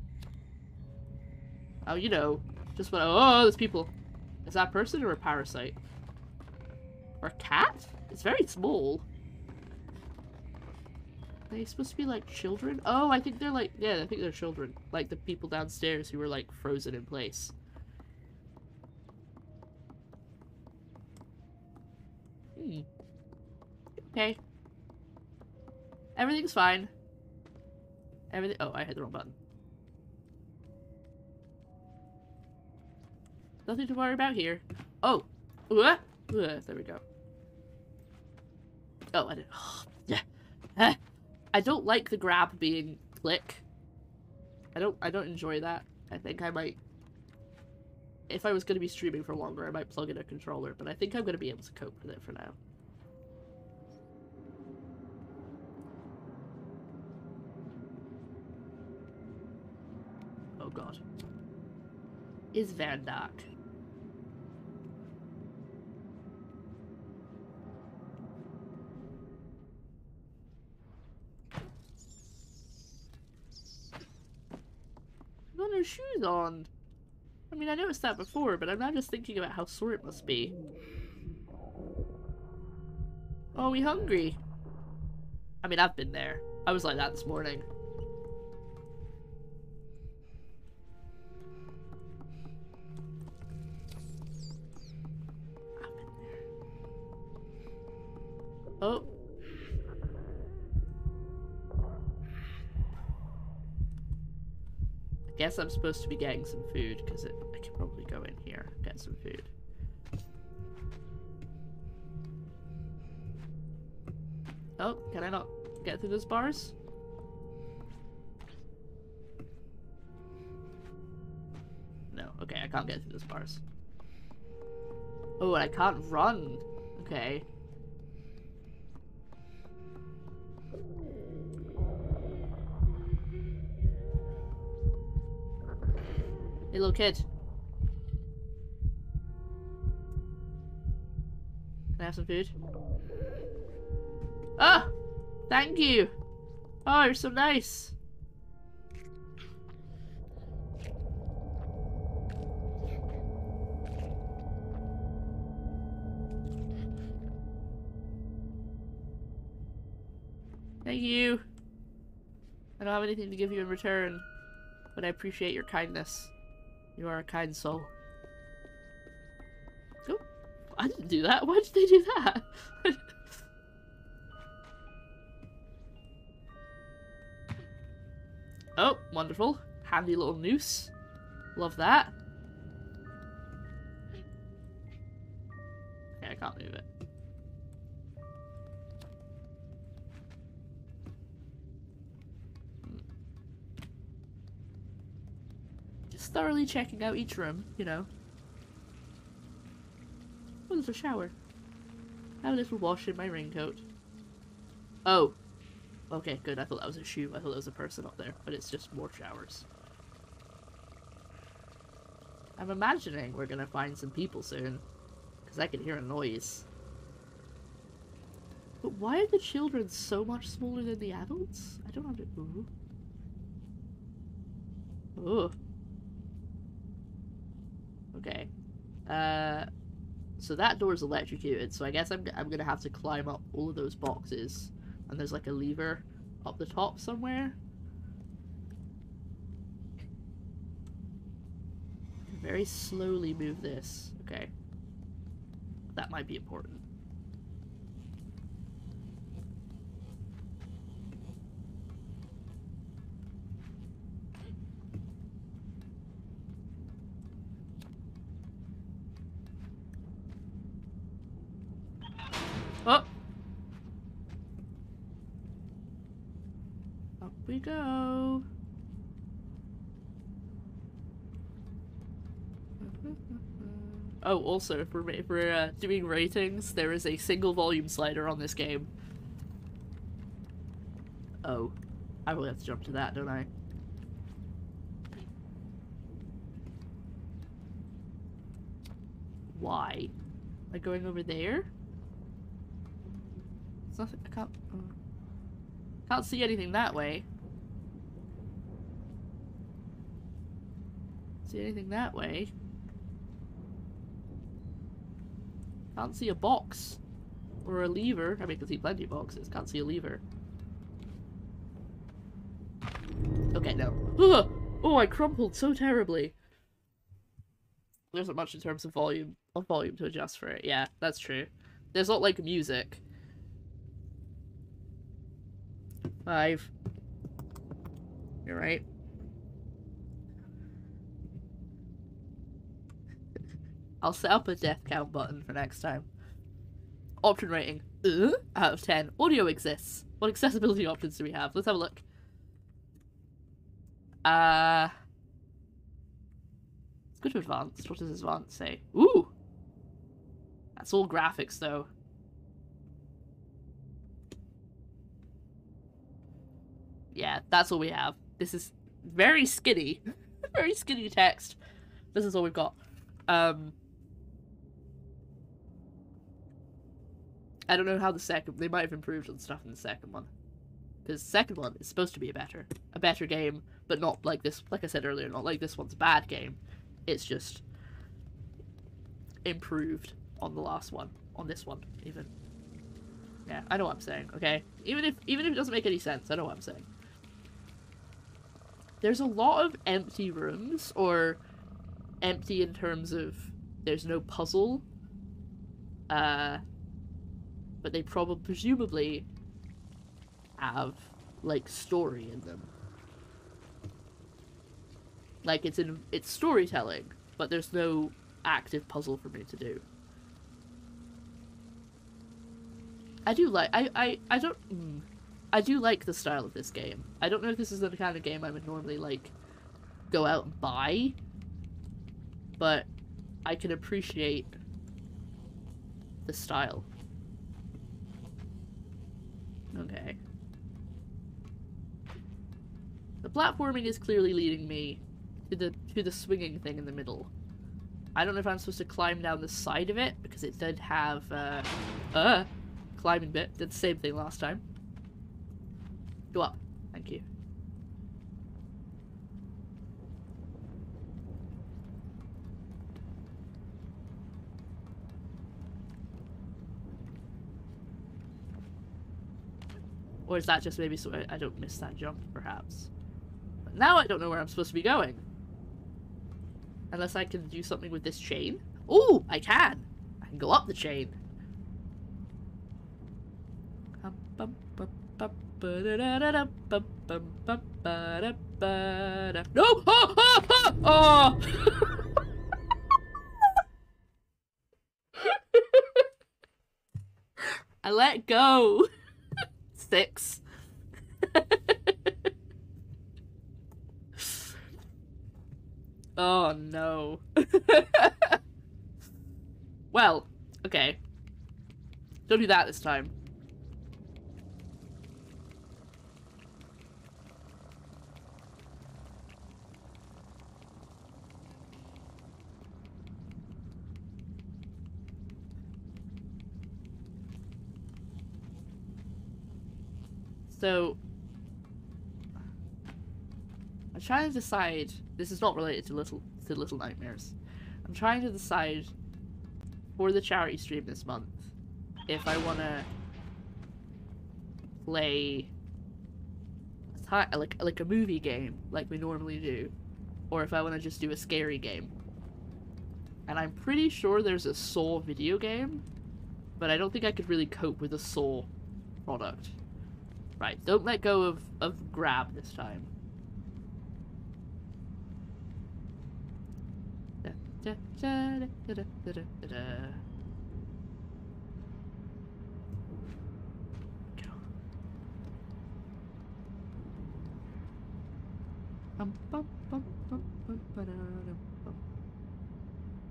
Oh, you know, just what? Oh, oh there's people. Is that person or a parasite? Or a cat? It's very small. They supposed to be like children? Oh, I think they're like, yeah, I think they're children. Like the people downstairs who were like frozen in place. Hmm. Okay. Everything's fine. Everything- oh, I hit the wrong button. Nothing to worry about here. Oh! Uh, uh, there we go. Oh, I did- oh, yeah. Ah. I don't like the grab being click. I don't I don't enjoy that. I think I might if I was going to be streaming for longer, I might plug in a controller, but I think I'm going to be able to cope with it for now. Oh god. Is Van Dyke. No shoes on. I mean, I noticed that before, but I'm now just thinking about how sore it must be. Oh, we hungry? I mean, I've been there. I was like that this morning. Oh. Guess I'm supposed to be getting some food because I can probably go in here get some food. Oh, can I not get through those bars? No, okay, I can't get through those bars. Oh, I can't run. Okay. Little kid. Can I have some food? Ah! Thank you! Oh, you're so nice! Thank you! I don't have anything to give you in return, but I appreciate your kindness. You are a kind soul. Oh, I didn't do that. Why did they do that? oh, wonderful. Handy little noose. Love that. Checking out each room, you know. Oh, there's a shower. Have a little wash in my raincoat. Oh. Okay, good. I thought that was a shoe. I thought there was a person up there, but it's just more showers. I'm imagining we're gonna find some people soon. Because I can hear a noise. But why are the children so much smaller than the adults? I don't understand. Ooh. Ooh. Okay. Uh, so that door is electrocuted, so I guess I'm, I'm gonna have to climb up all of those boxes. And there's like a lever up the top somewhere. Very slowly move this. Okay. That might be important. Oh! Up we go. Oh, also, if we're, uh, doing ratings, there is a single volume slider on this game. Oh. I will have to jump to that, don't I? Why? I going over there? It's nothing. I can't. Uh, can't see anything that way. See anything that way? Can't see a box. Or a lever. I mean, I can see plenty of boxes. Can't see a lever. Okay, no. Ugh! Oh, I crumpled so terribly. There isn't much in terms of volume of volume to adjust for it. Yeah, that's true. There's not like music. Five. You're right. I'll set up a death count button for next time. Option rating. Uh, out of 10. Audio exists. What accessibility options do we have? Let's have a look. Uh... Let's go to advanced. What does advanced say? Ooh! That's all graphics, though. Yeah, that's all we have. This is very skinny. very skinny text. This is all we've got. Um... I don't know how the second... They might have improved on stuff in the second one. Because the second one is supposed to be a better. A better game, but not like this... Like I said earlier, not like this one's a bad game. It's just... Improved on the last one. On this one, even. Yeah, I know what I'm saying, okay? Even if even if it doesn't make any sense, I know what I'm saying. There's a lot of empty rooms, or empty in terms of there's no puzzle. Uh, but they probably presumably have like story in them. Like it's in it's storytelling, but there's no active puzzle for me to do. I do like I I I don't mm, I do like the style of this game. I don't know if this is the kind of game I would normally like go out and buy, but I can appreciate the style. Okay. The platforming is clearly leading me to the to the swinging thing in the middle. I don't know if I'm supposed to climb down the side of it because it did have uh uh climbing bit. Did the same thing last time. Go up. Thank you. Or is that just maybe so I don't miss that jump, perhaps? But now I don't know where I'm supposed to be going. Unless I can do something with this chain. Oh, I can! I can go up the chain. No! Oh! Oh! Oh! oh! I let go. Six. oh no. well, okay. Don't do that this time. So, I'm trying to decide. This is not related to Little to Little Nightmares. I'm trying to decide for the charity stream this month if I want to play like like a movie game like we normally do or if I want to just do a scary game. And I'm pretty sure there's a Saw video game, but I don't think I could really cope with a Saw product. Right, don't let go of, of grab this time.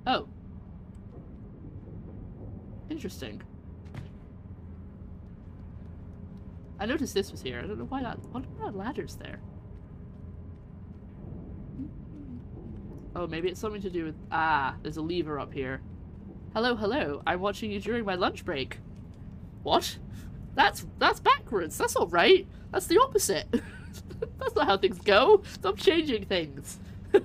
Oh. Interesting. I noticed this was here. I don't know why that. What are ladders there? Oh, maybe it's something to do with. Ah, there's a lever up here. Hello, hello. I'm watching you during my lunch break. What? That's that's backwards. That's all right. That's the opposite. that's not how things go. Stop changing things.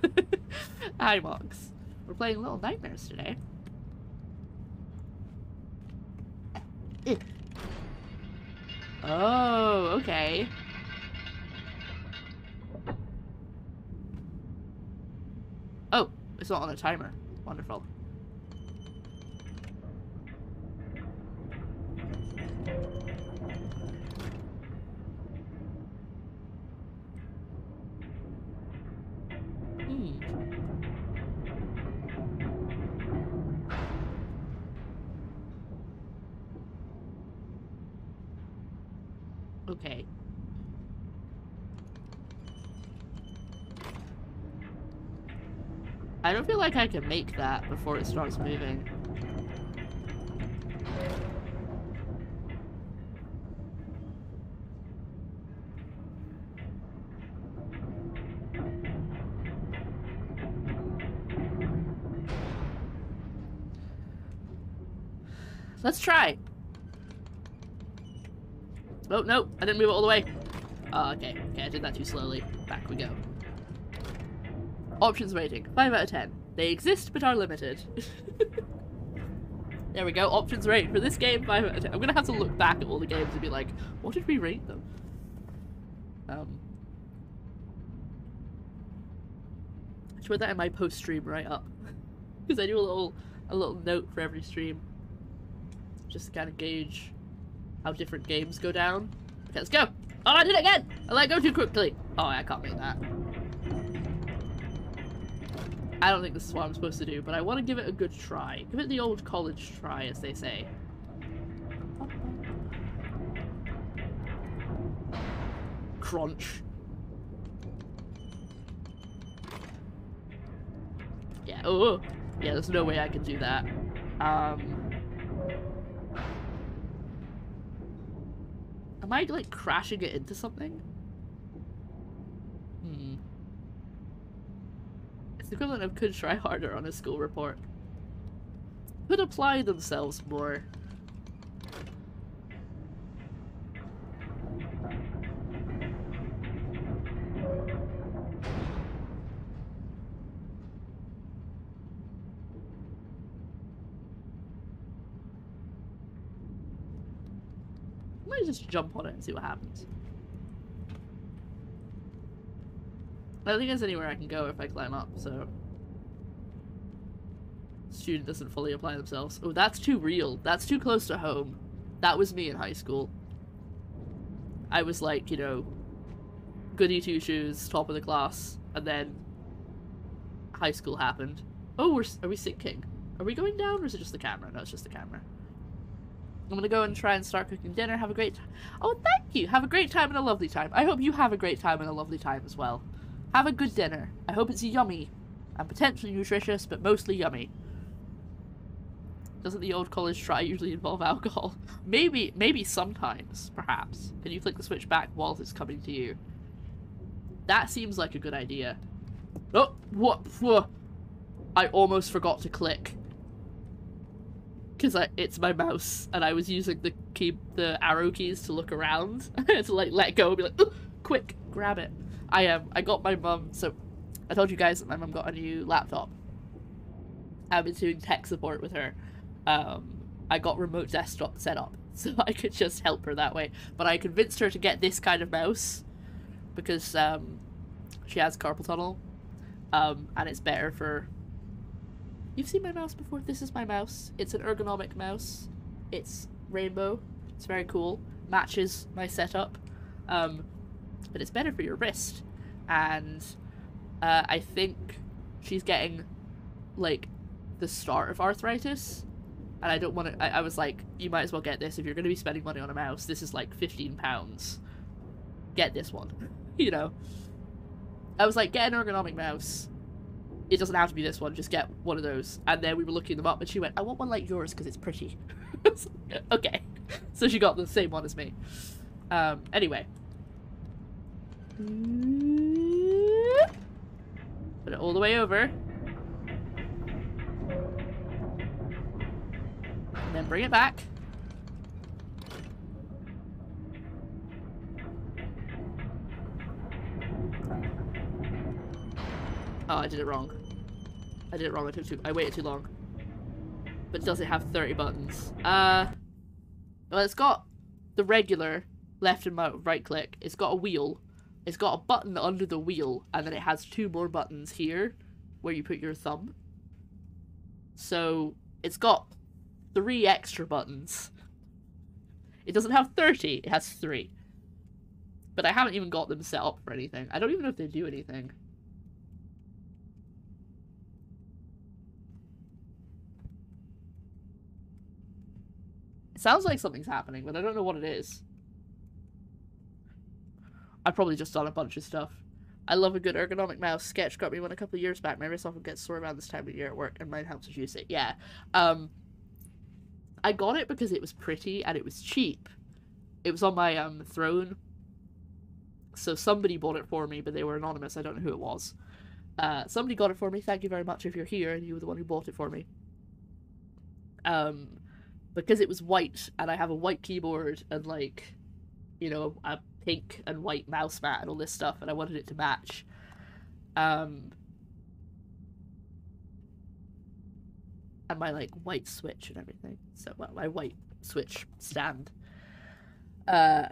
Hi, Mox. We're playing Little Nightmares today. Oh, okay. Oh, it's not on a timer. Wonderful. Okay. I don't feel like I can make that before it starts moving. Let's try. Oh, no, I didn't move it all the way. Oh, okay. Okay, I did that too slowly. Back we go. Options rating. 5 out of 10. They exist, but are limited. there we go. Options rate for this game, 5 out of 10. I'm gonna have to look back at all the games and be like, what did we rate them? Um... I should put that in my post-stream write up. Because I do a little, a little note for every stream. Just to kind of gauge how different games go down. Okay, let's go. Oh, I did it again! I let go too quickly. Oh, I can't make that. I don't think this is what I'm supposed to do, but I want to give it a good try. Give it the old college try, as they say. Crunch. Yeah, oh, yeah, there's no way I can do that. Um, Am I, like, crashing it into something? Hmm. It's the equivalent of could try harder on a school report. Could apply themselves more. Let me just jump on it and see what happens. I don't think there's anywhere I can go if I climb up, so... Student doesn't fully apply themselves. Oh, that's too real. That's too close to home. That was me in high school. I was like, you know, goody two-shoes, top of the class, and then high school happened. Oh, we're, are we sinking? Are we going down, or is it just the camera? No, it's just the camera. I'm gonna go and try and start cooking dinner. Have a great time. Oh, thank you. Have a great time and a lovely time. I hope you have a great time and a lovely time as well. Have a good dinner. I hope it's yummy and potentially nutritious, but mostly yummy. Doesn't the old college try usually involve alcohol? Maybe, maybe sometimes, perhaps. Can you flick the switch back while it's coming to you? That seems like a good idea. Oh, what? what? I almost forgot to click because it's my mouse and I was using the key, the arrow keys to look around to like let go and be like, quick, grab it. I um I got my mum. So I told you guys that my mum got a new laptop, I've been doing tech support with her. Um, I got remote desktop set up so I could just help her that way. But I convinced her to get this kind of mouse because um, she has carpal tunnel, um, and it's better for. You've seen my mouse before. This is my mouse. It's an ergonomic mouse. It's rainbow. It's very cool. Matches my setup, um, but it's better for your wrist, and uh, I think she's getting like the start of arthritis and I don't want to. I, I, was like, you might as well get this if you're going to be spending money on a mouse. This is like fifteen pounds. Get this one, you know. I was like, get an ergonomic mouse. It doesn't have to be this one. Just get one of those. And then we were looking them up, and she went, "I want one like yours because it's pretty." okay, so she got the same one as me. Um. Anyway. Put it all the way over. And then bring it back. Oh, I did it wrong. I did it wrong. I took too. I waited too long. But does it have 30 buttons? Uh, well, it's got the regular left and right click. It's got a wheel. It's got a button under the wheel, and then it has two more buttons here, where you put your thumb. So it's got three extra buttons. It doesn't have 30, it has three. But I haven't even got them set up for anything. I don't even know if they do anything. It sounds like something's happening, but I don't know what it is. I've probably just done a bunch of stuff. I love a good ergonomic mouse. Sketch got me one a couple of years back. My wrist often gets sore around this time of year at work, and mine helps reduce it. Yeah. Um, I got it because it was pretty and it was cheap. It was on my um throne. So somebody bought it for me, but they were anonymous. I don't know who it was. Uh, somebody got it for me. Thank you very much if you're here and you were the one who bought it for me. Um, because it was white and I have a white keyboard and like, you know, a pink and white mouse mat and all this stuff, and I wanted it to match. Um, and my like white switch and everything. So well, my white switch stand. Uh,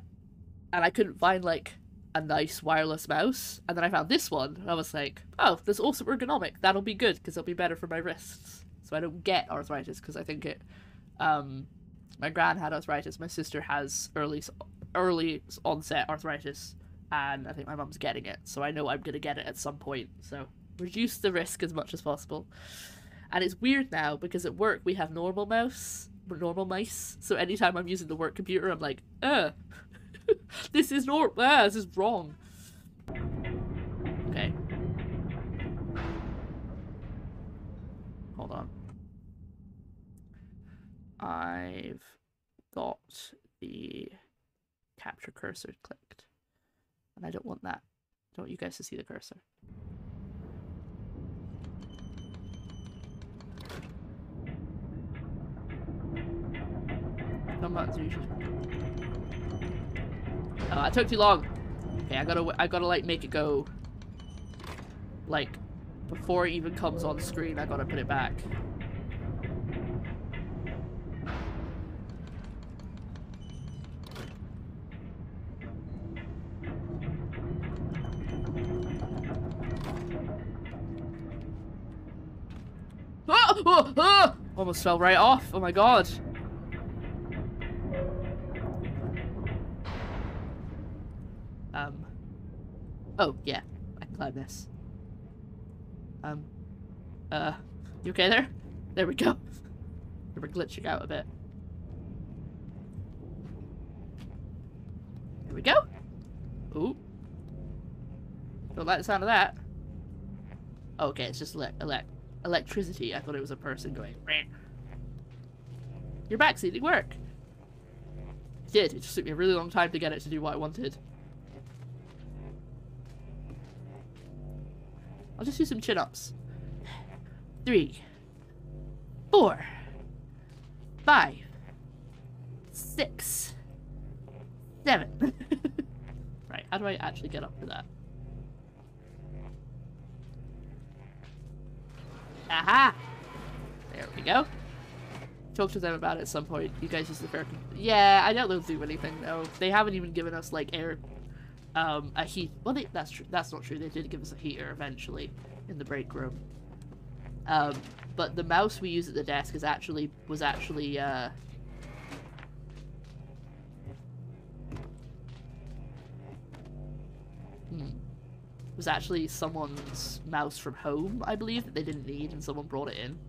and I couldn't find like a nice wireless mouse, and then I found this one. And I was like, oh, this also ergonomic. That'll be good because it'll be better for my wrists, so I don't get arthritis because I think it. Um, my gran had arthritis. My sister has early early onset arthritis, and I think my mum's getting it. So I know I'm gonna get it at some point. So reduce the risk as much as possible. And it's weird now because at work we have normal mouse, normal mice. So anytime I'm using the work computer, I'm like, uh, this is not, ah, this is wrong. Okay. Hold on. I've got the capture cursor clicked. And I don't want that. I don't want you guys to see the cursor. Come on, Zushi. Oh, I took too long. Okay, I gotta, I gotta like make it go. Like, before it even comes on screen, I gotta put it back. Oh, oh! Almost fell right off. Oh my god. Um. Oh, yeah. I can climb this. Um. Uh. You okay there? There we go. We're glitching out a bit. There we go. Ooh. Don't like the sound of that. Okay, it's just ele ele electricity. I thought it was a person going. Rah. Your backseat did work. It did. It just took me a really long time to get it to do what I wanted. I'll just do some chin-ups. Three. Four. Five. Six. Seven. right, how do I actually get up for that? Aha! we go. Talk to them about it at some point. You guys use the fair. Yeah, I doubt they'll do anything though. They haven't even given us like air, um, a heat. Well, they, that's true. That's not true. They did give us a heater eventually in the break room. Um, but the mouse we use at the desk is actually was actually uh. Was actually someone's mouse from home, I believe, that they didn't need and someone brought it in.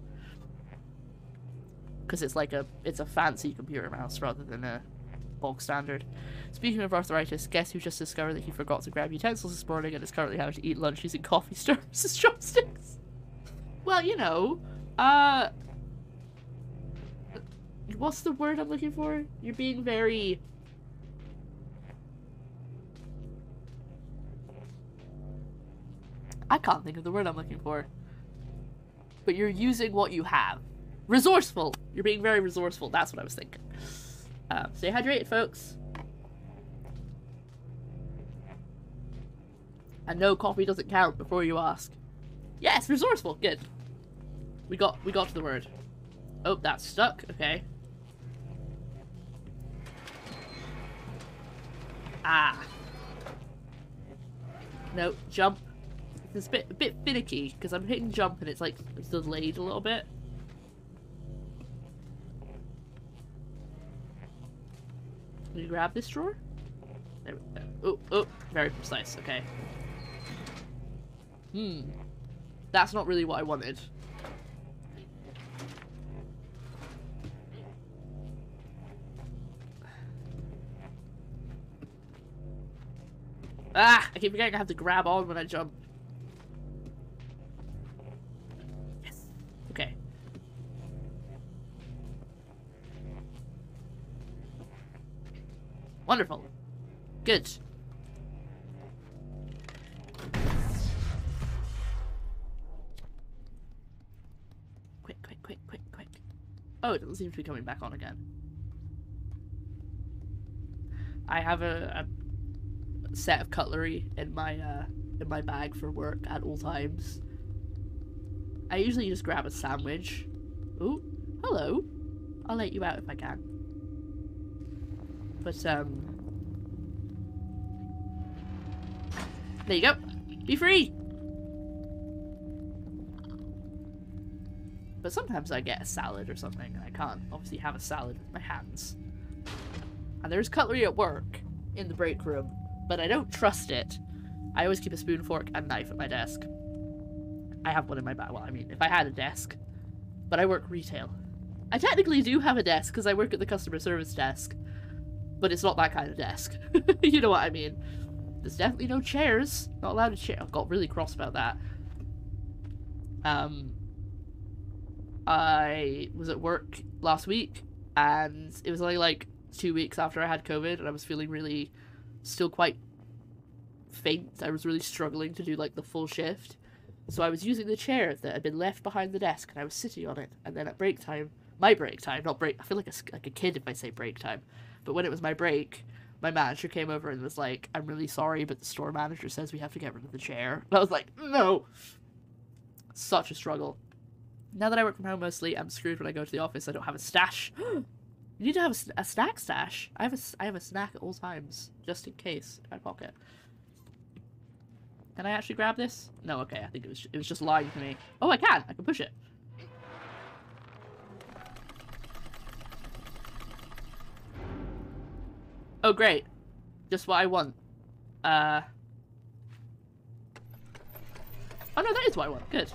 Because it's like a it's a fancy computer mouse rather than a bog standard. Speaking of arthritis, guess who just discovered that he forgot to grab utensils this morning and is currently having to eat lunch using coffee stirrers as chopsticks? Well, you know, uh... What's the word I'm looking for? You're being very I can't think of the word I'm looking for. But you're using what you have. Resourceful! You're being very resourceful. That's what I was thinking. Uh, stay hydrated, folks. And no, coffee doesn't count before you ask. Yes, resourceful. Good. We got we got to the word. Oh, that's stuck. Okay. Ah. No, jump. It's a bit, a bit finicky, because I'm hitting jump and it's like it's delayed a little bit. Can you grab this drawer? There we go. Oh, oh, very precise, okay. Hmm. That's not really what I wanted. Ah! I keep forgetting I have to grab on when I jump. Wonderful. Good. Quick, quick, quick, quick, quick. Oh, it doesn't seem to be coming back on again. I have a, a set of cutlery in my uh, in my bag for work at all times. I usually just grab a sandwich. Oh, hello. I'll let you out if I can. But, um... There you go. Be free! But sometimes I get a salad or something, and I can't obviously have a salad with my hands. And there's cutlery at work, in the break room, but I don't trust it. I always keep a spoon, fork, and knife at my desk. I have one in my bag. Well, I mean, if I had a desk. But I work retail. I technically do have a desk because I work at the customer service desk but it's not that kind of desk. you know what I mean? There's definitely no chairs. Not allowed to chair. I got really cross about that. Um, I was at work last week, and it was only like two weeks after I had COVID, and I was feeling really, still quite faint. I was really struggling to do like the full shift. So I was using the chair that had been left behind the desk, and I was sitting on it. And then at break time, my break time, not break. I feel like a, like a kid if I say break time. But when it was my break, my manager came over and was like, I'm really sorry, but the store manager says we have to get rid of the chair. And I was like, no. Such a struggle. Now that I work from home mostly, I'm screwed when I go to the office. I don't have a stash. you need to have a, a, snack stash. I have a, I have a snack at all times, just in case, in my pocket. Can I actually grab this? No, okay, I think it was, it was just lying to me. Oh, I can! I can push it. Oh, great. Just what I want. Uh... Oh no, that is what I want. Good.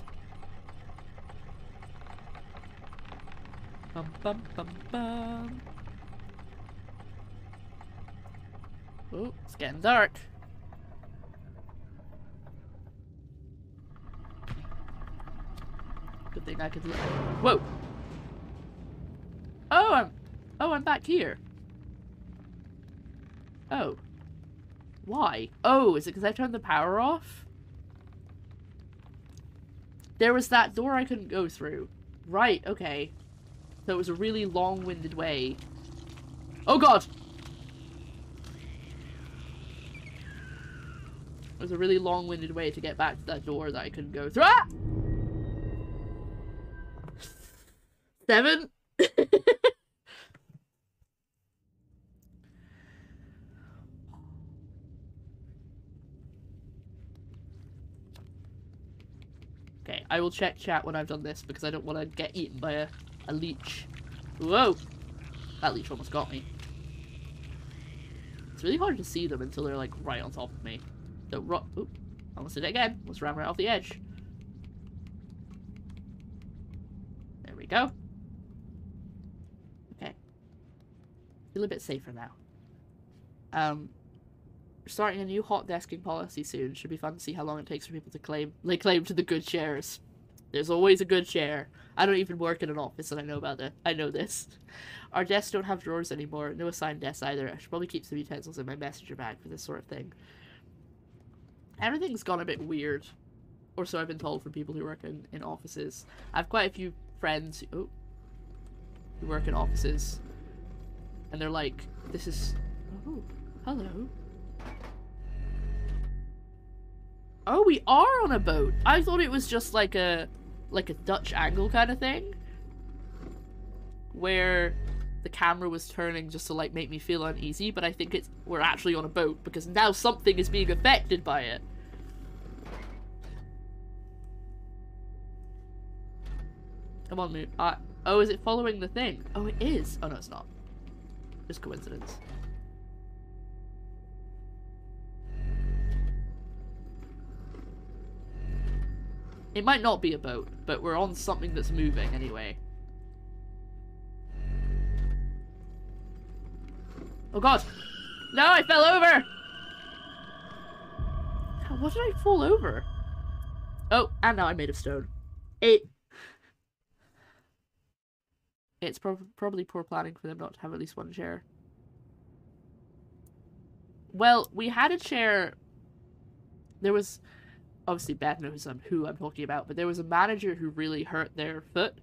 Bum bum bum bum. Oh, it's getting dark. Good thing I could. Whoa! Oh, I'm... Oh, I'm back here. Oh. Why? Oh, is it because I turned the power off? There was that door I couldn't go through. Right, okay. So it was a really long-winded way. Oh god! It was a really long-winded way to get back to that door that I couldn't go through. Ah! Seven? okay, I will check chat when I've done this because I don't want to get eaten by a, a leech. Whoa! That leech almost got me. It's really hard to see them until they're like right on top of me. Don't. Oop. Almost did it again. Let's ram right off the edge. There we go. Okay. Feel a bit safer now. Um, starting a new hot desking policy soon. Should be fun to see how long it takes for people to claim lay claim to the good shares. There's always a good share. I don't even work in an office and I know about it. I know this. Our desks don't have drawers anymore. No assigned desks either. I should probably keep some utensils in my messenger bag for this sort of thing. Everything's gone a bit weird. Or so I've been told from people who work in, in offices. I have quite a few friends who, oh, who work in offices. And they're like, this is... Oh, hello. Oh, we are on a boat. I thought it was just like a like a Dutch angle kind of thing. Where the camera was turning just to like make me feel uneasy, but I think it's we're actually on a boat because now something is being affected by it. Come on, Moon. Uh, oh, is it following the thing? Oh, it is. Oh, no, it's not. Just coincidence. It might not be a boat, but we're on something that's moving anyway. Oh god! No, I fell over! What did I fall over? Oh, and now I'm made of stone. It... It's pro probably poor planning for them not to have at least one chair. Well, we had a chair... There was obviously Beth knows um, who I'm talking about, but there was a manager who really hurt their foot.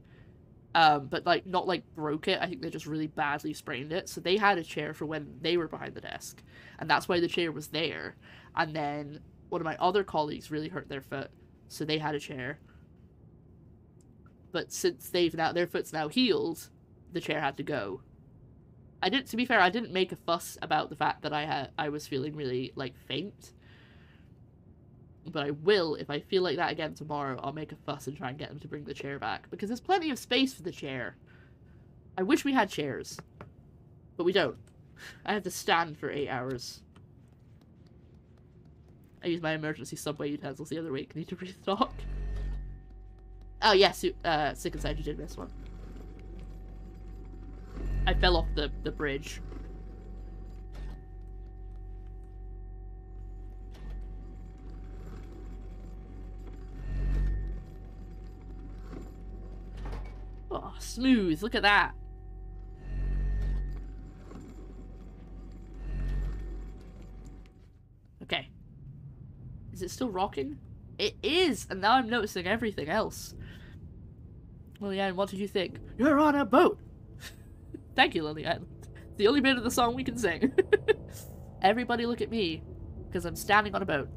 Um, but like not like broke it. I think they just really badly sprained it. So they had a chair for when they were behind the desk, and that's why the chair was there. And then one of my other colleagues really hurt their foot, so they had a chair. But since they've now their foot's now healed, the chair had to go. I didn't. To be fair, I didn't make a fuss about the fact that I had I was feeling really like faint but I will, if I feel like that again tomorrow, I'll make a fuss and try and get them to bring the chair back. Because there's plenty of space for the chair. I wish we had chairs. But we don't. I have to stand for eight hours. I used my emergency subway utensils the other week. Need to restock. Oh, yes, uh, Sick Inside, you did miss one. I fell off the, the bridge. Oh, smooth. Look at that. Okay. Is it still rocking? It is! And now I'm noticing everything else. Lillian, what did you think? You're on a boat! Thank you, Lillian. the only bit of the song we can sing. Everybody look at me, because I'm standing on a boat.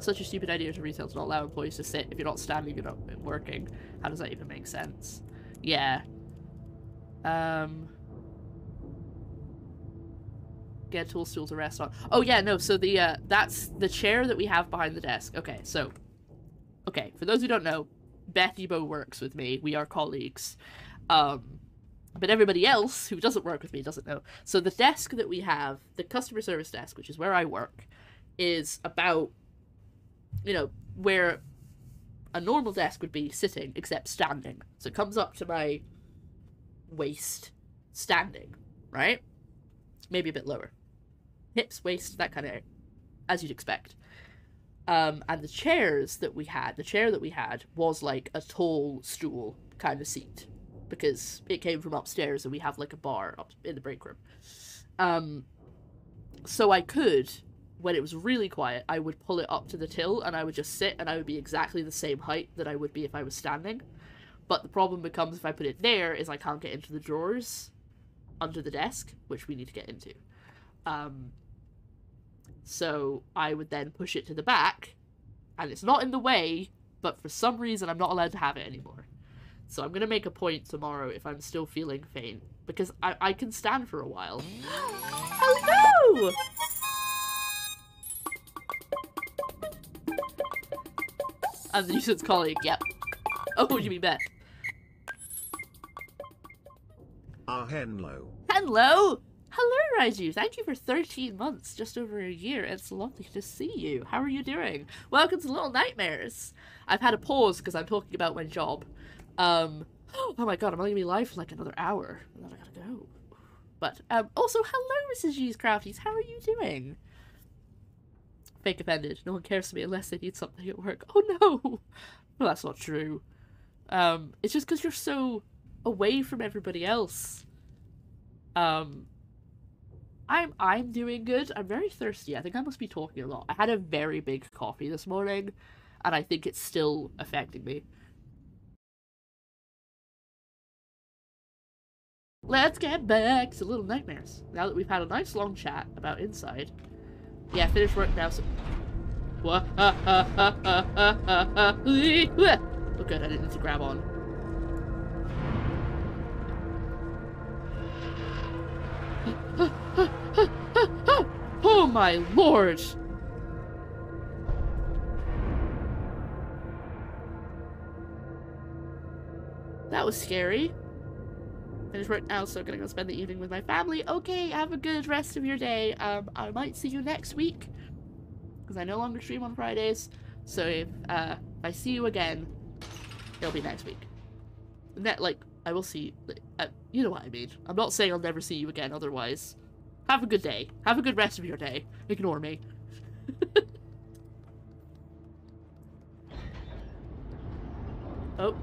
Such a stupid idea to retail to not allow employees to sit. If you're not standing, you're not working. How does that even make sense? Yeah. Um. Get tool stool to rest on. Oh yeah, no. So the uh, that's the chair that we have behind the desk. Okay, so, okay. For those who don't know, Beth Ebo works with me. We are colleagues. Um, but everybody else who doesn't work with me doesn't know. So the desk that we have, the customer service desk, which is where I work, is about, you know, where a normal desk would be sitting, except standing. So it comes up to my waist standing, right? Maybe a bit lower. Hips, waist, that kind of, as you'd expect. Um, and the chairs that we had, the chair that we had was like a tall stool kind of seat because it came from upstairs and we have like a bar up in the break room. Um, so I could when it was really quiet, I would pull it up to the till and I would just sit and I would be exactly the same height that I would be if I was standing. But the problem becomes if I put it there is I can't get into the drawers under the desk, which we need to get into. Um, so I would then push it to the back and it's not in the way, but for some reason I'm not allowed to have it anymore. So I'm gonna make a point tomorrow if I'm still feeling faint. Because I, I can stand for a while. Hello! I'm the nuisance colleague, yep. Oh, you mean Beth. Ah, hello. Hello! Hello, Raiju. Thank you for 13 months, just over a year. It's lovely to see you. How are you doing? Welcome to Little Nightmares. I've had a pause because I'm talking about my job. Um, oh my god, I'm only gonna be live for like another hour, and then I gotta go. But um, also, hello, Mrs. G's Crafties. How are you doing? Fake offended. No one cares for me unless they need something at work. Oh no! Well, that's not true. Um, it's just because you're so away from everybody else. Um, I'm I'm doing good. I'm very thirsty. I think I must be talking a lot. I had a very big coffee this morning, and I think it's still affecting me. Let's get back to Little Nightmares. Now that we've had a nice long chat about Inside. Yeah, finish work now. So... What? oh good, I didn't need to grab on. oh my lord! That was scary. Finish work now, so gonna go spend the evening with my family. Okay, have a good rest of your day. Um, I might see you next week. Because I no longer stream on Fridays. So if, uh, if I see you again, it'll be next week. Net, like, I will see uh, you know what I mean. I'm not saying I'll never see you again otherwise. Have a good day. Have a good rest of your day. Ignore me. oh.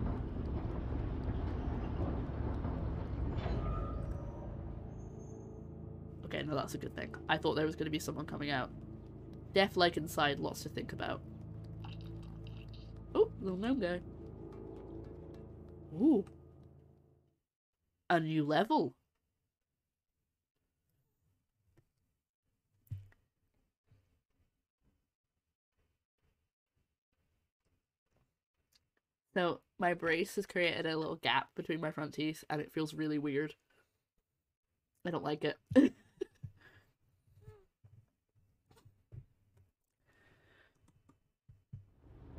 Okay, no, that's a good thing. I thought there was going to be someone coming out. Death like inside, lots to think about. Oh, little gnome guy. Ooh. A new level. So my brace has created a little gap between my front teeth and it feels really weird. I don't like it.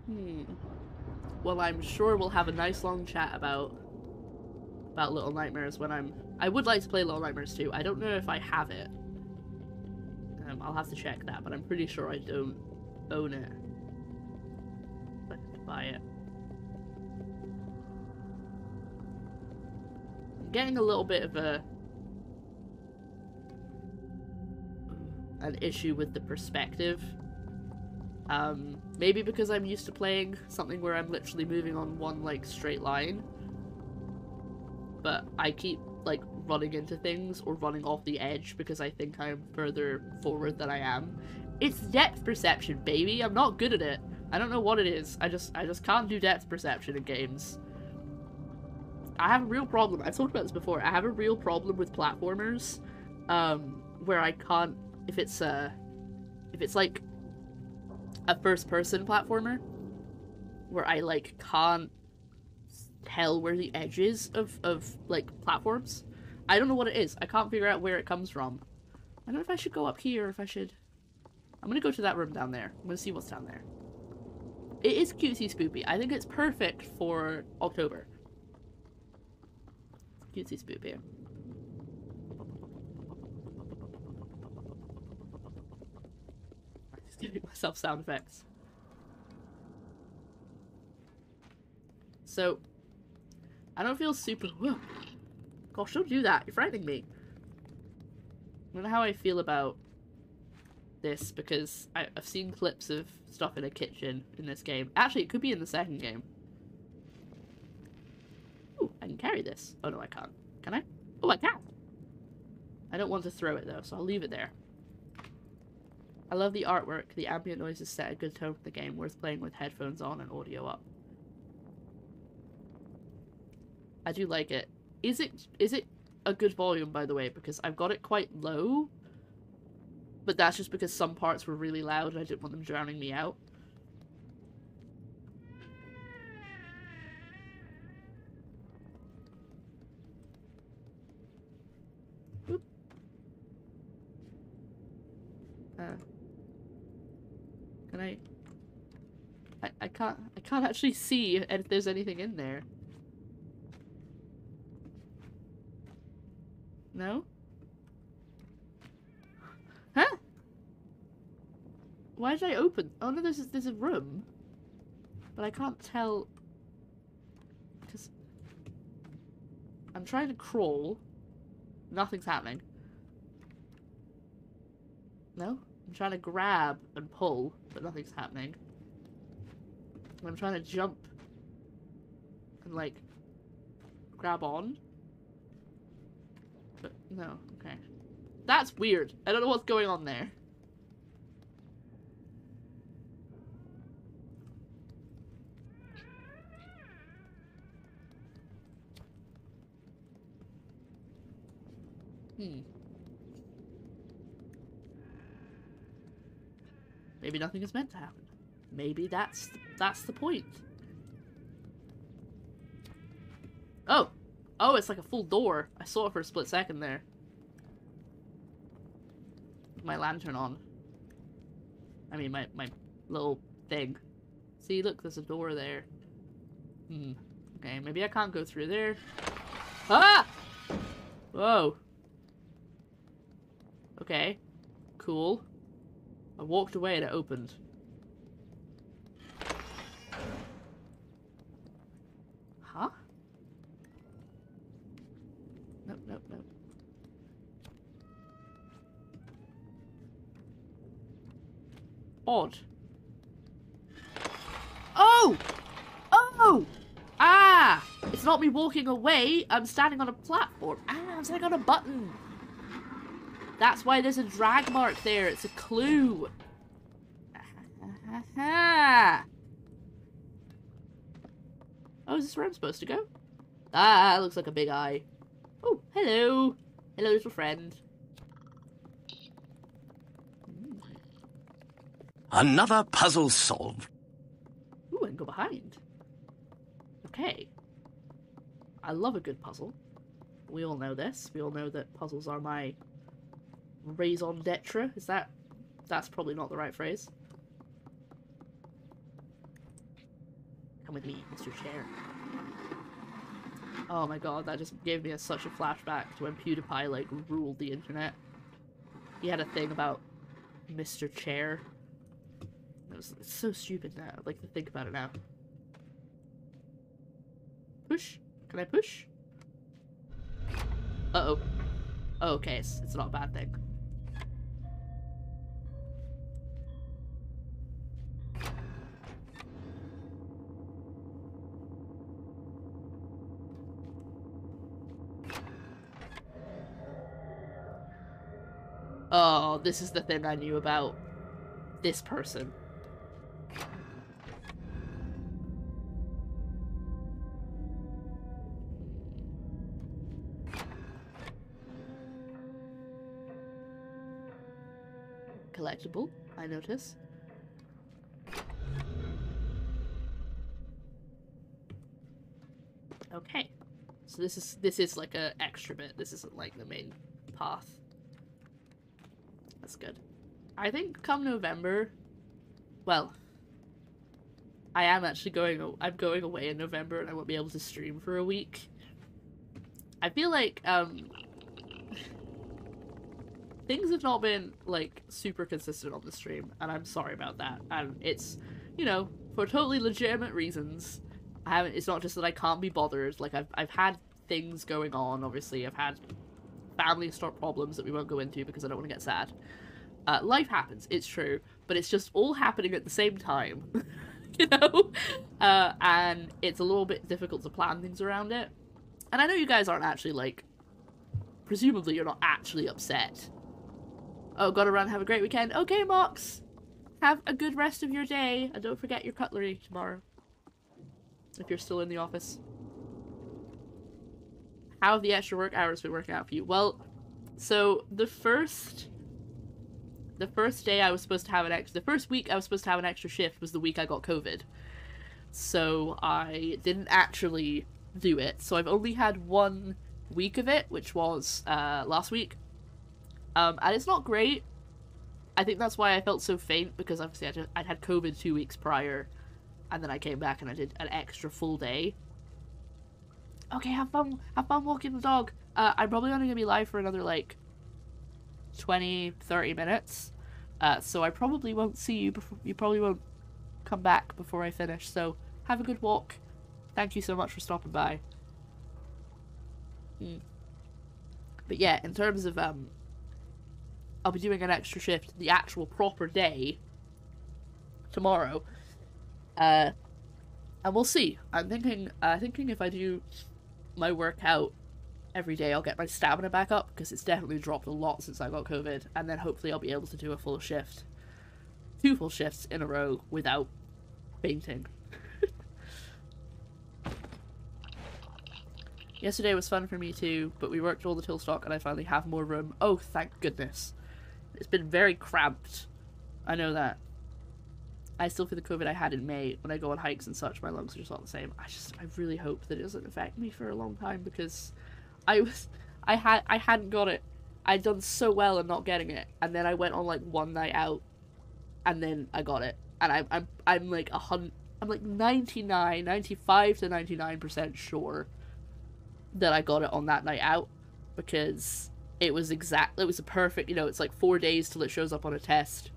hmm. Well, I'm sure we'll have a nice long chat about about Little Nightmares when I'm... I would like to play Little Nightmares too. I don't know if I have it. Um, I'll have to check that, but I'm pretty sure I don't own it. I buy it. I'm getting a little bit of a... an issue with the perspective. Um, maybe because I'm used to playing something where I'm literally moving on one, like, straight line but I keep like running into things or running off the edge because I think I'm further forward than I am. It's depth perception, baby. I'm not good at it. I don't know what it is. I just I just can't do depth perception in games. I have a real problem. I've talked about this before. I have a real problem with platformers um where I can't if it's a if it's like a first person platformer where I like can't tell where the edges of, of like platforms. I don't know what it is. I can't figure out where it comes from. I don't know if I should go up here if I should... I'm gonna go to that room down there. I'm gonna see what's down there. It is cutesy spoopy. I think it's perfect for October. Cutesy spoopy. Just giving myself sound effects. So, I don't feel super... Whoa. Gosh, don't do that. You're frightening me. I don't know how I feel about this because I, have seen clips of stuff in a kitchen in this game. Actually, it could be in the second game. Ooh, I can carry this. Oh, no, I can't. Can I? Oh, I can! I don't want to throw it, though, so I'll leave it there. I love the artwork. The ambient noises set a good tone for the game, worth playing with headphones on and audio up. I do like it. Is it is it a good volume, by the way? Because I've got it quite low. But that's just because some parts were really loud and I didn't want them drowning me out. Oop. Uh, can I? I I can't I can't actually see if there's anything in there. No? Huh? Why did I open? Oh no, there's there's a room, but I can't tell because I'm trying to crawl. Nothing's happening. No? I'm trying to grab and pull, but nothing's happening. I'm trying to jump and like grab on. But no, okay. That's weird. I don't know what's going on there. Hmm. Maybe nothing is meant to happen. Maybe that's that's the point. Oh! Oh, it's like a full door. I saw it for a split second there. My lantern on. I mean, my, my little thing. See, look, there's a door there. Hmm. Okay, maybe I can't go through there. Ah! Whoa. Okay. Cool. I walked away and it opened. Huh? Nope, nope, nope. Odd. Oh! Oh! Ah! It's not me walking away. I'm standing on a platform. Ah, I'm standing on a button. That's why there's a drag mark there. It's a clue. oh, is this where I'm supposed to go? Ah, looks like a big eye. Oh, hello. Hello, little friend. Another puzzle solved. Ooh, I can go behind. Okay. I love a good puzzle. We all know this. We all know that puzzles are my raison d'etre. Is that... That's probably not the right phrase. Come with me, Mr. Chair. Oh my god, that just gave me a, such a flashback to when PewDiePie, like, ruled the internet. He had a thing about Mr. Chair. It was, it's so stupid now, I like, to think about it now. Push? Can I push? Uh-oh. Oh, okay, it's, it's not a bad thing. This is the thing I knew about this person. Collectible, I notice. Okay. So this is this is like a extra bit. This isn't like the main path. That's good. I think come November, well, I am actually going. I'm going away in November, and I won't be able to stream for a week. I feel like um, things have not been like super consistent on the stream, and I'm sorry about that. And it's, you know, for totally legitimate reasons. I haven't. It's not just that I can't be bothered. Like I've I've had things going on. Obviously, I've had family start problems that we won't go into because I don't want to get sad. Uh, life happens, it's true, but it's just all happening at the same time, you know? Uh, and it's a little bit difficult to plan things around it. And I know you guys aren't actually, like, presumably you're not actually upset. Oh, gotta run, have a great weekend. Okay, Mox! Have a good rest of your day, and don't forget your cutlery tomorrow. If you're still in the office. How the extra work hours been working out for you? Well, so the first the first day I was supposed to have an extra the first week I was supposed to have an extra shift was the week I got COVID. So I didn't actually do it. So I've only had one week of it, which was uh, last week. Um, and it's not great. I think that's why I felt so faint because obviously I'd, I'd had COVID two weeks prior, and then I came back and I did an extra full day. Okay, have fun. Have fun walking the dog. Uh, I'm probably only gonna be live for another like 20, 30 minutes. Uh, so I probably won't see you before. You probably won't come back before I finish. So have a good walk. Thank you so much for stopping by. Mm. But yeah, in terms of um, I'll be doing an extra shift the actual proper day tomorrow. Uh, and we'll see. I'm thinking, uh, thinking if I do my workout every day, I'll get my stamina back up because it's definitely dropped a lot since I got COVID, and then hopefully I'll be able to do a full shift, two full shifts in a row without fainting. Yesterday was fun for me too, but we worked all the till stock and I finally have more room. Oh, thank goodness. It's been very cramped. I know that. I still feel the COVID I had in May. When I go on hikes and such, my lungs are just not the same. I just, I really hope that it doesn't affect me for a long time because I was, I had, I hadn't got it. I'd done so well in not getting it, and then I went on like one night out, and then I got it, and I'm, I'm, I'm like a hundred, I'm like 99, 95 to 99 percent sure that I got it on that night out because it was exact it was a perfect you know it's like four days till it shows up on a test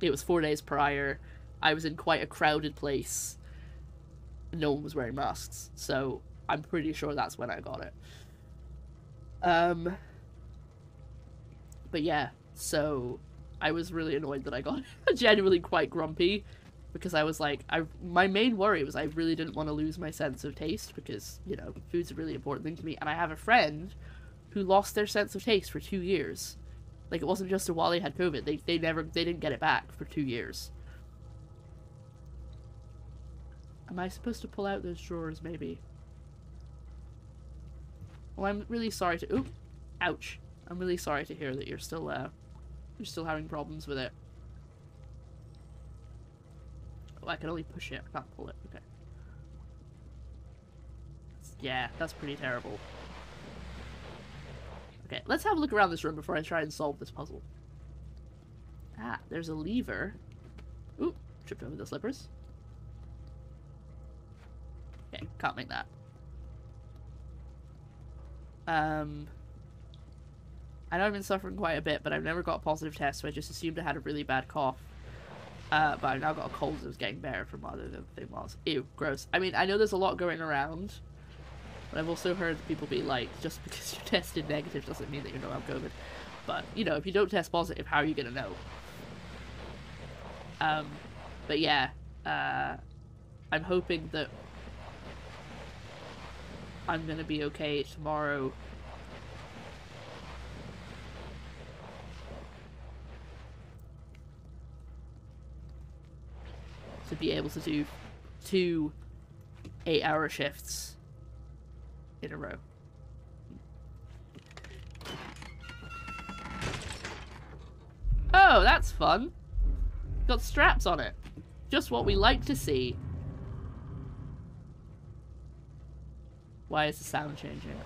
it was four days prior. I was in quite a crowded place. No one was wearing masks so i'm pretty sure that's when i got it. Um but yeah so i was really annoyed that i got it genuinely quite grumpy because i was like i my main worry was i really didn't want to lose my sense of taste because you know food's a really important thing to me. And i have a friend who lost their sense of taste for two years. Like it wasn't just a while they had COVID. They they never they didn't get it back for two years. Am I supposed to pull out those drawers maybe? Well I'm really sorry to oop ouch. I'm really sorry to hear that you're still uh you're still having problems with it. Oh I can only push it, I can't pull it, okay. Yeah, that's pretty terrible. Okay, let's have a look around this room before I try and solve this puzzle. Ah, there's a lever. Ooh, tripped over the slippers. Okay, can't make that. Um, I know I've been suffering quite a bit, but I've never got a positive test, so I just assumed I had a really bad cough. Uh, but I've now got a cold that was getting better from other than the thing was. Ew, gross. I mean, I know there's a lot going around, but I've also heard people be like, just because you tested negative doesn't mean that you don't have COVID. But, you know, if you don't test positive, how are you going to know? Um, but yeah, uh, I'm hoping that I'm going to be okay tomorrow. To be able to do two eight hour shifts in a row. Oh, that's fun. Got straps on it. Just what we like to see. Why is the sound changing?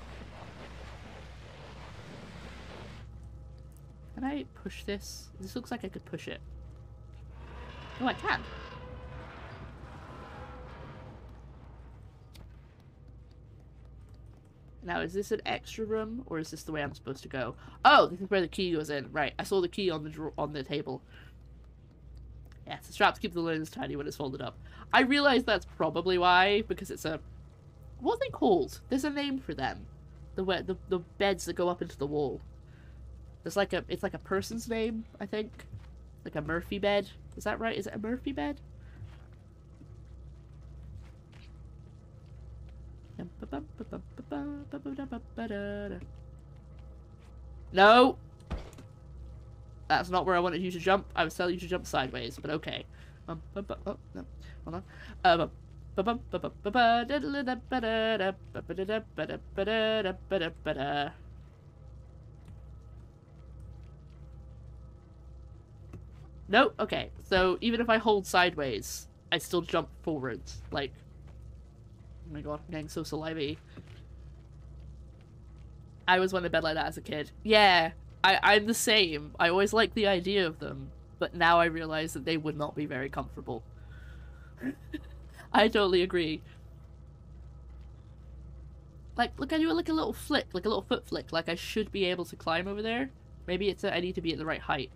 Can I push this? This looks like I could push it. Oh, I can. Now, is this an extra room, or is this the way I'm supposed to go? Oh, this is where the key goes in. Right, I saw the key on the on the table. Yes, the straps keep the linens tiny when it's folded up. I realize that's probably why, because it's a... What are they called? There's a name for them. The, the, the beds that go up into the wall. It's like a it's like a person's name, I think. Like a Murphy bed. Is that right? Is it a Murphy bed? No! That's not where I wanted you to jump. I was telling you to jump sideways, but okay. Oh, no. Hold on. no, okay. So even if I hold sideways, I still jump forwards. Like, Oh my god, I'm getting so salivy. I was one in bed like that as a kid. Yeah, I, I'm the same. I always liked the idea of them, but now I realize that they would not be very comfortable. I totally agree. Like, look, I do like a little flick, like a little foot flick. Like, I should be able to climb over there. Maybe it's I need to be at the right height.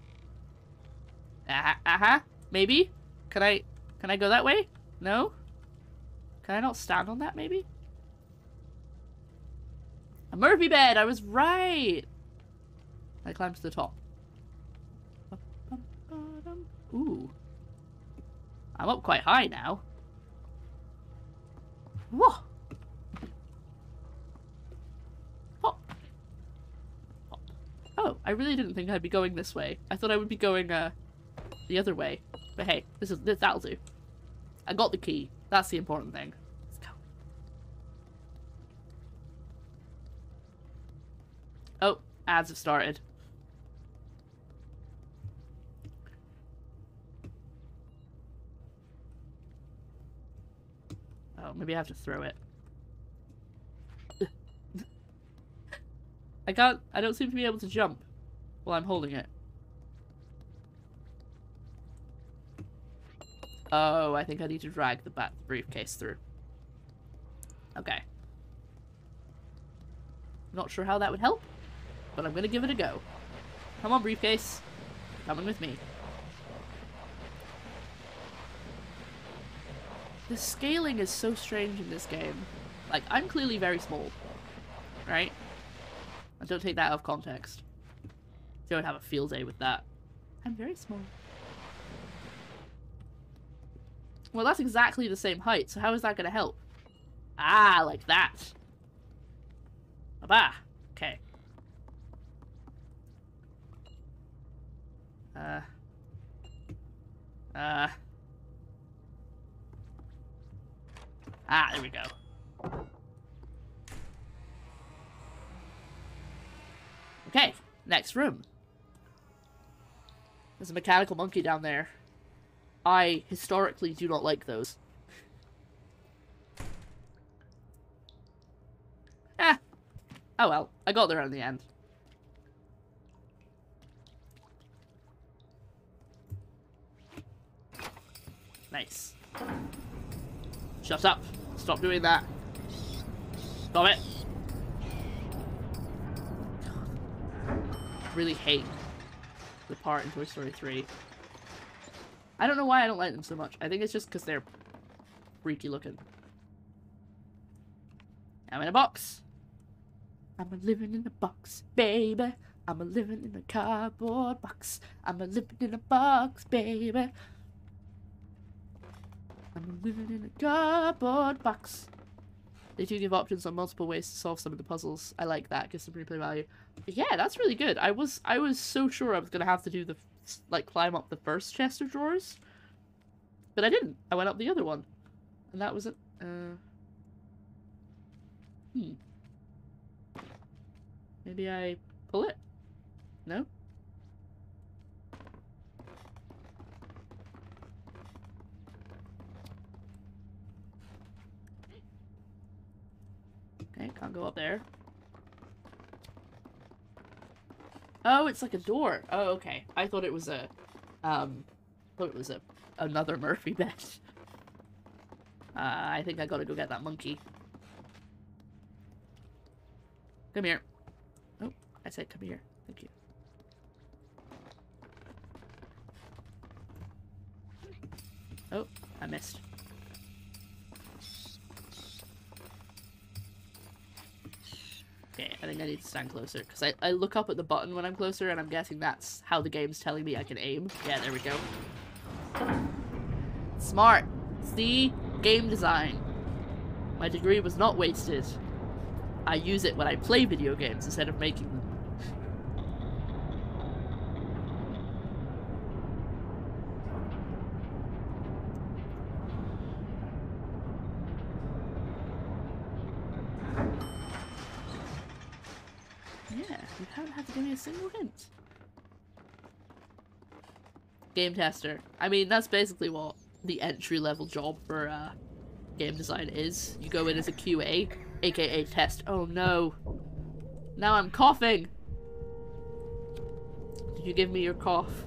Uh-huh, uh-huh. Maybe? Can I, can I go that way? No? Can I not stand on that, maybe? A Murphy bed! I was right! I climbed to the top. Ooh. I'm up quite high now. Whoa! Oh, I really didn't think I'd be going this way. I thought I would be going, uh, the other way. But hey, this is this that'll do. I got the key. That's the important thing. Let's go. Oh, ads have started. Oh, maybe I have to throw it. I can't- I don't seem to be able to jump while I'm holding it. Oh, I think I need to drag the back briefcase through. Okay. Not sure how that would help, but I'm gonna give it a go. Come on, briefcase. Coming with me. The scaling is so strange in this game. Like, I'm clearly very small. Right? I don't take that out of context. Don't have a field day with that. I'm very small. Well, that's exactly the same height, so how is that going to help? Ah, like that. Bah. Okay. Uh. Uh. Ah, there we go. Okay, next room. There's a mechanical monkey down there. I historically do not like those. Eh. Oh well, I got there in the end. Nice. Shut up. Stop doing that. Stop it. really hate the part in Toy Story 3. I don't know why I don't like them so much. I think it's just because they're freaky looking. I'm in a box. I'm a living in a box, baby. I'm a living in a cardboard box. I'm a living in a box, baby. I'm a living in a cardboard box. They do give options on multiple ways to solve some of the puzzles. I like that. Gives some replay value. But yeah, that's really good. I was I was so sure I was gonna have to do the like climb up the first chest of drawers, but I didn't. I went up the other one, and that was it. Uh, hmm. Maybe I pull it. No. Okay, can't go up there. Oh, it's like a door. Oh, okay. I thought it was a, um, thought it was a another Murphy bed. Uh, I think I gotta go get that monkey. Come here. Oh, I said come here. Thank you. Oh, I missed. Okay, I think I need to stand closer, because I, I look up at the button when I'm closer, and I'm guessing that's how the game's telling me I can aim. Yeah, there we go. Smart. See? Game design. My degree was not wasted. I use it when I play video games instead of making them. Yeah, you haven't had to give me a single hint. Game tester. I mean, that's basically what the entry level job for uh, game design is. You go in as a QA, aka test. Oh no. Now I'm coughing! Did you give me your cough?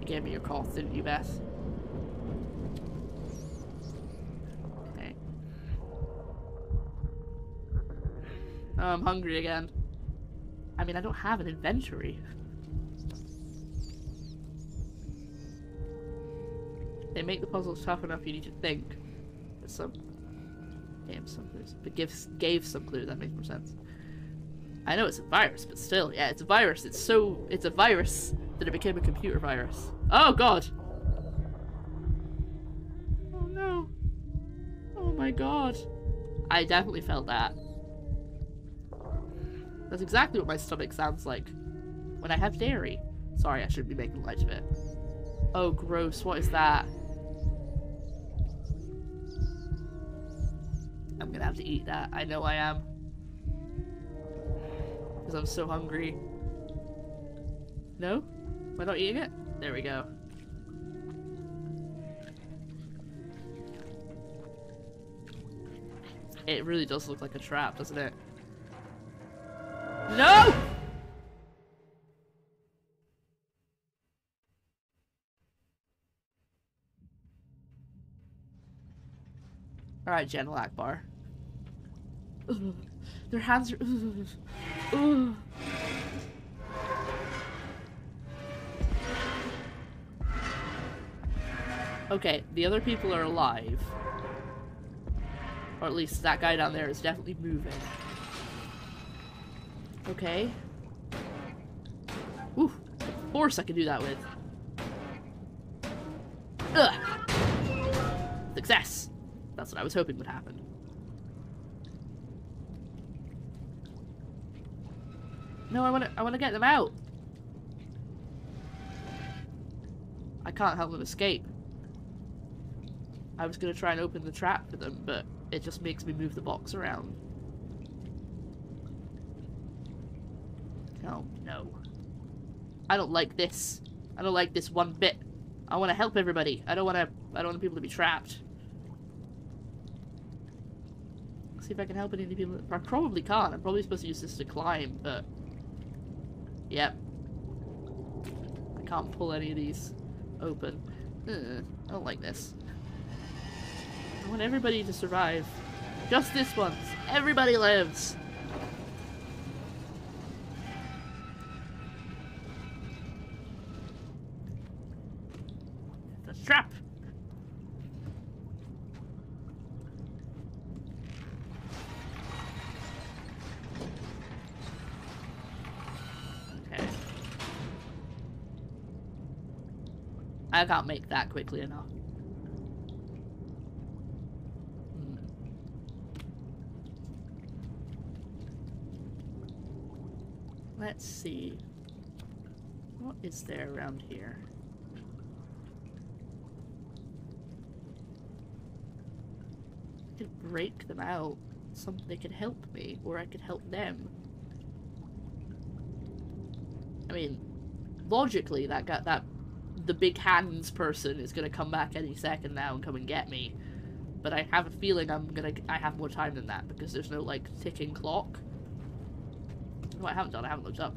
You gave me your cough, didn't you, Beth? Okay. Oh, I'm hungry again. I mean, I don't have an inventory. Make the puzzles tough enough you need to think. Some gave some clues. But gives gave some clue. that makes more sense. I know it's a virus, but still, yeah, it's a virus. It's so it's a virus that it became a computer virus. Oh god! Oh no. Oh my god. I definitely felt that. That's exactly what my stomach sounds like when I have dairy. Sorry, I shouldn't be making light of it. Oh, gross. What is that? I'm gonna have to eat that. I know I am. Because I'm so hungry. No? Am I not eating it? There we go. It really does look like a trap, doesn't it? No! Alright, General Ackbar. Ugh. Their hands are... Ugh. Ugh. Okay, the other people are alive. Or at least that guy down there is definitely moving. Okay. Ooh, horse I can do that with. Ugh. Success! That's what I was hoping would happen. No, I want to. I want to get them out. I can't help them escape. I was gonna try and open the trap for them, but it just makes me move the box around. Oh no. I don't like this. I don't like this one bit. I want to help everybody. I don't want to. I don't want people to be trapped. See if I can help any of the people. I probably can't. I'm probably supposed to use this to climb, but yep. I can't pull any of these open. Ugh, I don't like this. I want everybody to survive. Just this once. Everybody lives. I can't make that quickly enough. Hmm. Let's see. What is there around here? I could break them out. Some they could help me, or I could help them. I mean, logically, that got that the big hands person is gonna come back any second now and come and get me. But I have a feeling I'm gonna I have more time than that because there's no like ticking clock. No, I haven't done. I haven't looked up.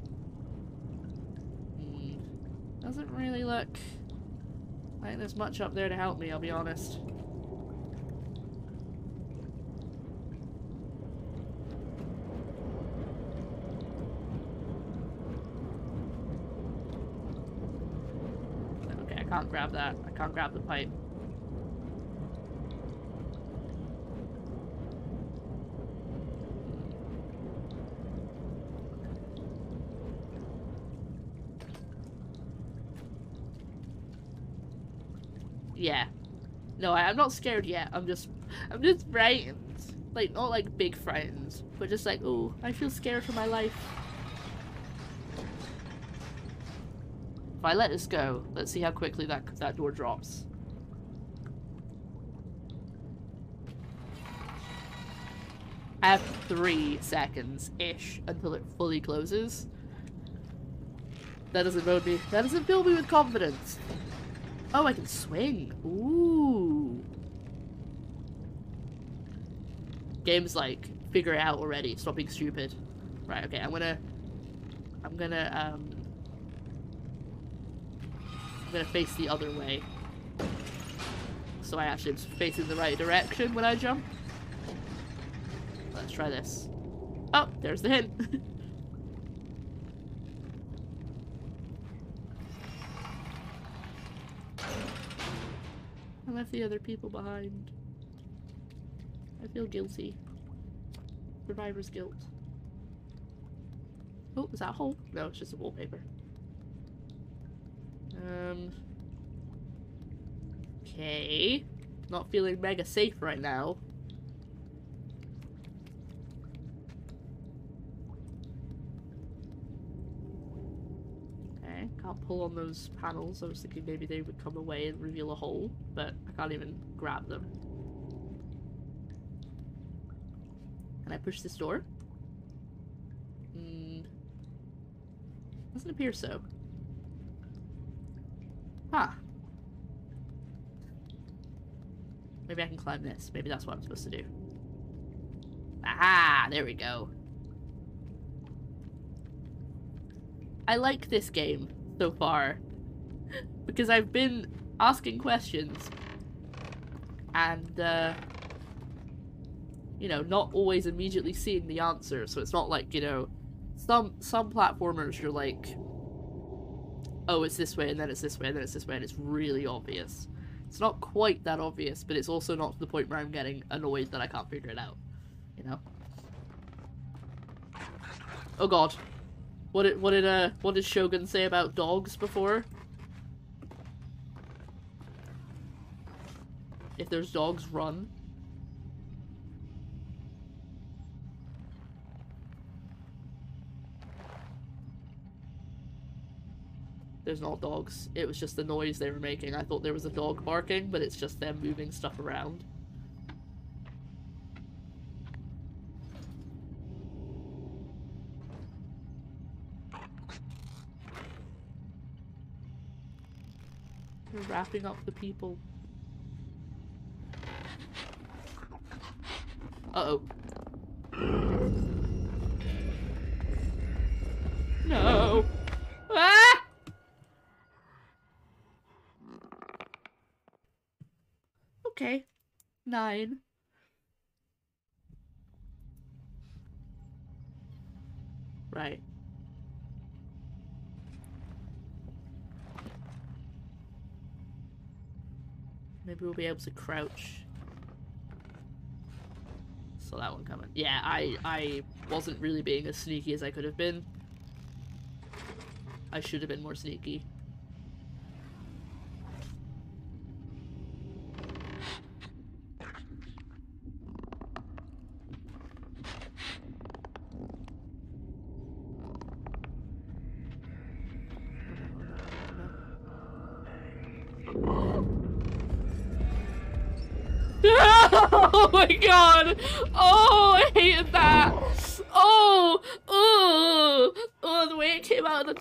Hmm. Doesn't really look like there's much up there to help me. I'll be honest. Okay, I can't grab that. I can't grab the pipe. Yeah. No, I, I'm not scared yet. I'm just, I'm just frightened. Like, not like big frightened, but just like, oh, I feel scared for my life. I let this go, let's see how quickly that that door drops. I have three seconds-ish until it fully closes. That doesn't build me. That doesn't fill me with confidence. Oh, I can swing. Ooh. Game's like, figure it out already. Stop being stupid. Right, okay, I'm gonna... I'm gonna, um... Gonna face the other way. So I actually am facing the right direction when I jump. Let's try this. Oh, there's the hint. I left the other people behind. I feel guilty. Survivor's guilt. Oh, is that a hole? No, it's just a wallpaper. Um. Okay. Not feeling mega safe right now. Okay, can't pull on those panels. I was thinking maybe they would come away and reveal a hole, but I can't even grab them. Can I push this door? Hmm. Doesn't appear so. Huh. Maybe I can climb this. Maybe that's what I'm supposed to do. Ah, there we go. I like this game so far because I've been asking questions and uh, you know not always immediately seeing the answer so it's not like you know some some platformers you're like oh it's this way and then it's this way and then it's this way and it's really obvious it's not quite that obvious but it's also not to the point where I'm getting annoyed that I can't figure it out you know oh god what did what did uh what did Shogun say about dogs before? If there's dogs, run. There's not dogs. It was just the noise they were making. I thought there was a dog barking, but it's just them moving stuff around. We're wrapping up the people. Uh-oh. No! Ah! Okay. Nine. Right. Maybe we'll be able to crouch. Saw that one coming. Yeah, I I wasn't really being as sneaky as I could have been. I should have been more sneaky.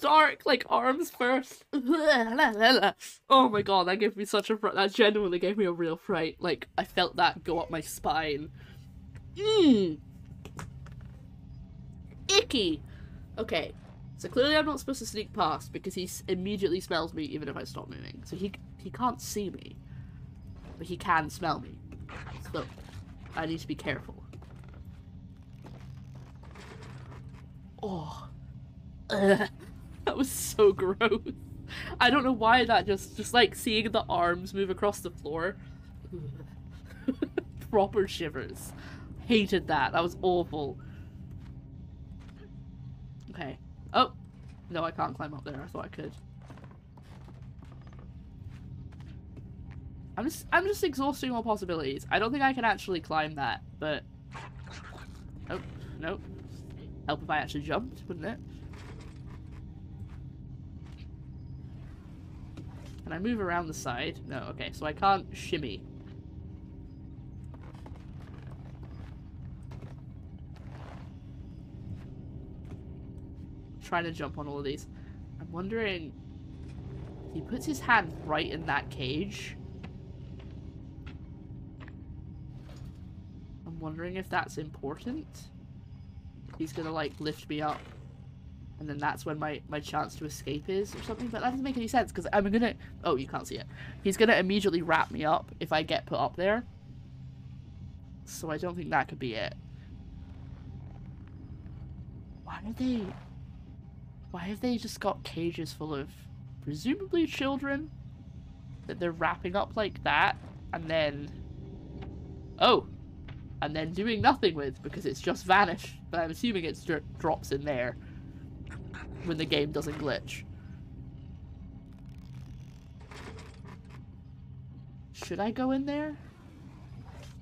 Dark, like arms first. Oh my god, that gave me such a fright. That genuinely gave me a real fright. Like, I felt that go up my spine. Mmm! Icky! Okay, so clearly I'm not supposed to sneak past because he immediately smells me even if I stop moving. So he he can't see me, but he can smell me. So I need to be careful. Oh. that was so gross. I don't know why that just just like seeing the arms move across the floor. Proper shivers. Hated that. That was awful. Okay. Oh! No, I can't climb up there. I thought I could. I'm just I'm just exhausting all possibilities. I don't think I can actually climb that, but oh, Nope, nope. Help if I actually jumped, wouldn't it? Can I move around the side? No, okay, so I can't shimmy. trying to jump on all of these. I'm wondering he puts his hand right in that cage. I'm wondering if that's important. he's gonna like lift me up. And then that's when my, my chance to escape is or something, but that doesn't make any sense because I'm gonna oh you can't see it. He's gonna immediately wrap me up if I get put up there. So I don't think that could be it. Why are they why have they just got cages full of presumably children that they're wrapping up like that and then oh and then doing nothing with because it's just vanished but i'm assuming it dro drops in there when the game doesn't glitch should i go in there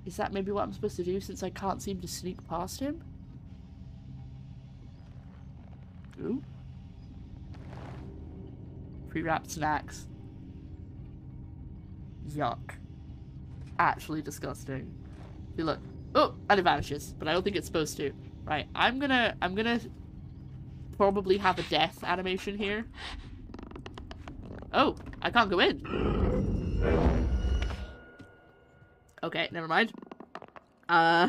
is that maybe what i'm supposed to do since i can't seem to sneak past him Ooh. Pre-wrapped snacks. Yuck. Actually disgusting. See, look. Oh, and it vanishes, but I don't think it's supposed to. Right, I'm gonna, I'm gonna probably have a death animation here. Oh, I can't go in. Okay, never mind. Uh,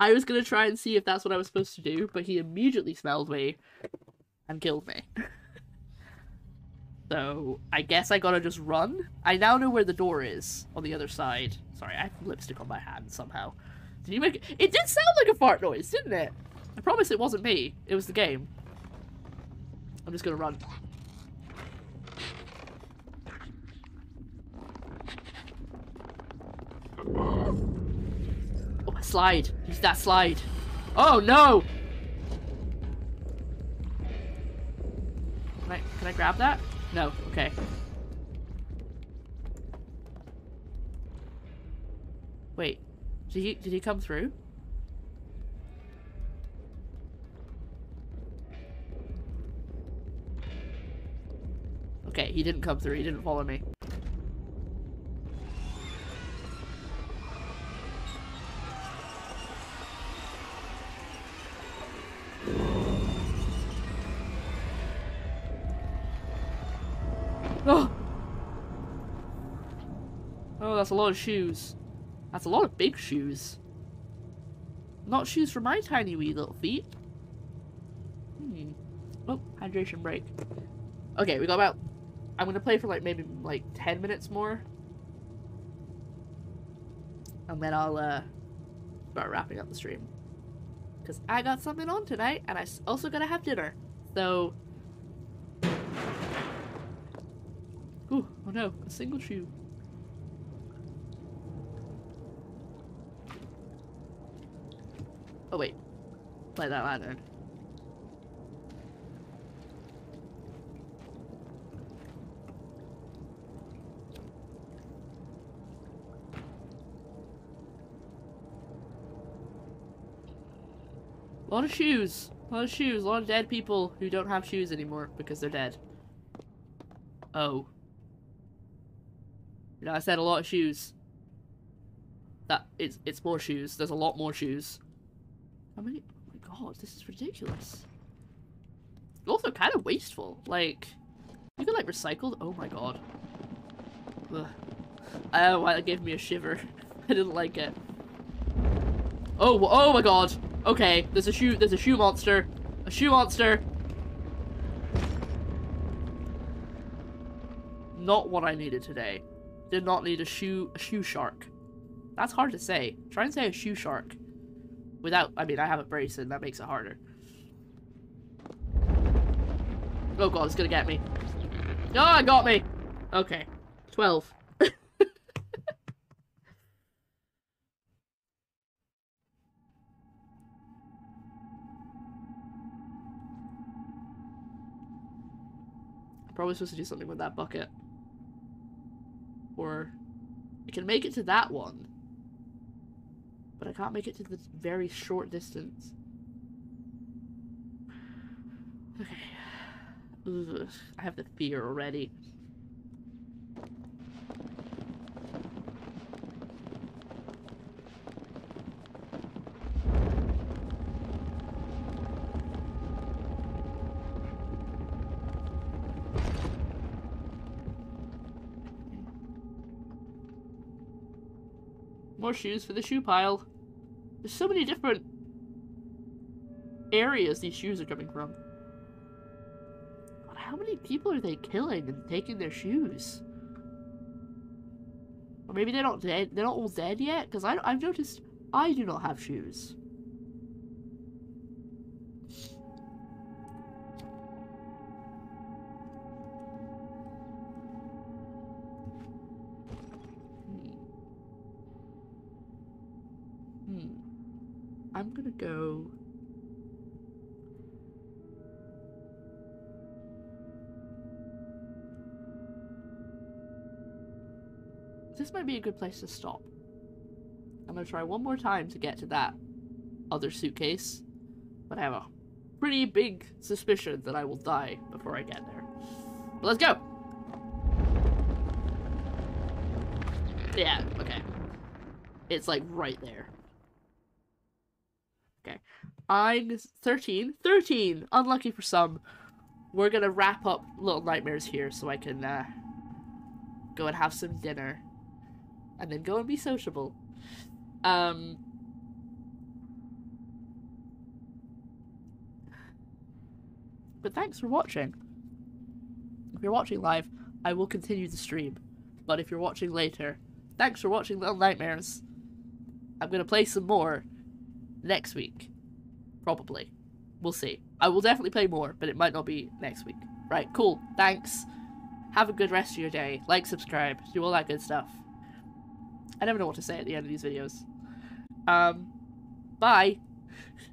I was gonna try and see if that's what I was supposed to do, but he immediately smelled me and killed me. so I guess I gotta just run. I now know where the door is on the other side. Sorry, I have lipstick on my hand somehow. Did you make it? It did sound like a fart noise, didn't it? I promise it wasn't me. It was the game. I'm just gonna run. Oh, slide. Use that slide. Oh no! Can I, can I grab that? No, okay. Wait, did he, did he come through? Okay, he didn't come through, he didn't follow me. Oh! Oh, that's a lot of shoes. That's a lot of big shoes. Not shoes for my tiny wee little feet. Hmm. Oh, hydration break. Okay, we got about... I'm gonna play for like maybe like 10 minutes more. And then I'll uh, start wrapping up the stream. Because I got something on tonight, and I also gotta have dinner. So... Ooh, oh no, a single shoe. Oh wait, light that lantern. A lot of shoes. A lot of shoes. A lot of dead people who don't have shoes anymore because they're dead. Oh. You know, I said a lot of shoes. That it's it's more shoes. There's a lot more shoes. How many? Oh my god, this is ridiculous. Also, kind of wasteful. Like, you can like recycle. Oh my god. Ugh. I don't know why that gave me a shiver. I didn't like it. Oh, oh my god. Okay, there's a shoe. There's a shoe monster. A shoe monster. Not what I needed today. Did not need a shoe. A shoe shark. That's hard to say. Try and say a shoe shark. Without, I mean, I have a brace and that makes it harder. Oh god, it's gonna get me. Oh, it got me! Okay. 12. Probably supposed to do something with that bucket. Or I can make it to that one. But I can't make it to the very short distance. Okay. Ugh, I have the fear already. More shoes for the shoe pile. There's so many different areas these shoes are coming from. How many people are they killing and taking their shoes? Or maybe they're not dead. They're not all dead yet. Because I've noticed I do not have shoes. Go. This might be a good place to stop. I'm gonna try one more time to get to that other suitcase, but I have a pretty big suspicion that I will die before I get there. But let's go! Yeah, okay. It's like right there. I'm 13. 13! Unlucky for some. We're gonna wrap up Little Nightmares here so I can uh, go and have some dinner. And then go and be sociable. Um, but thanks for watching. If you're watching live, I will continue the stream. But if you're watching later, thanks for watching Little Nightmares. I'm going to play some more next week. Probably. We'll see. I will definitely play more, but it might not be next week. Right, cool. Thanks. Have a good rest of your day. Like, subscribe, do all that good stuff. I never know what to say at the end of these videos. Um, bye.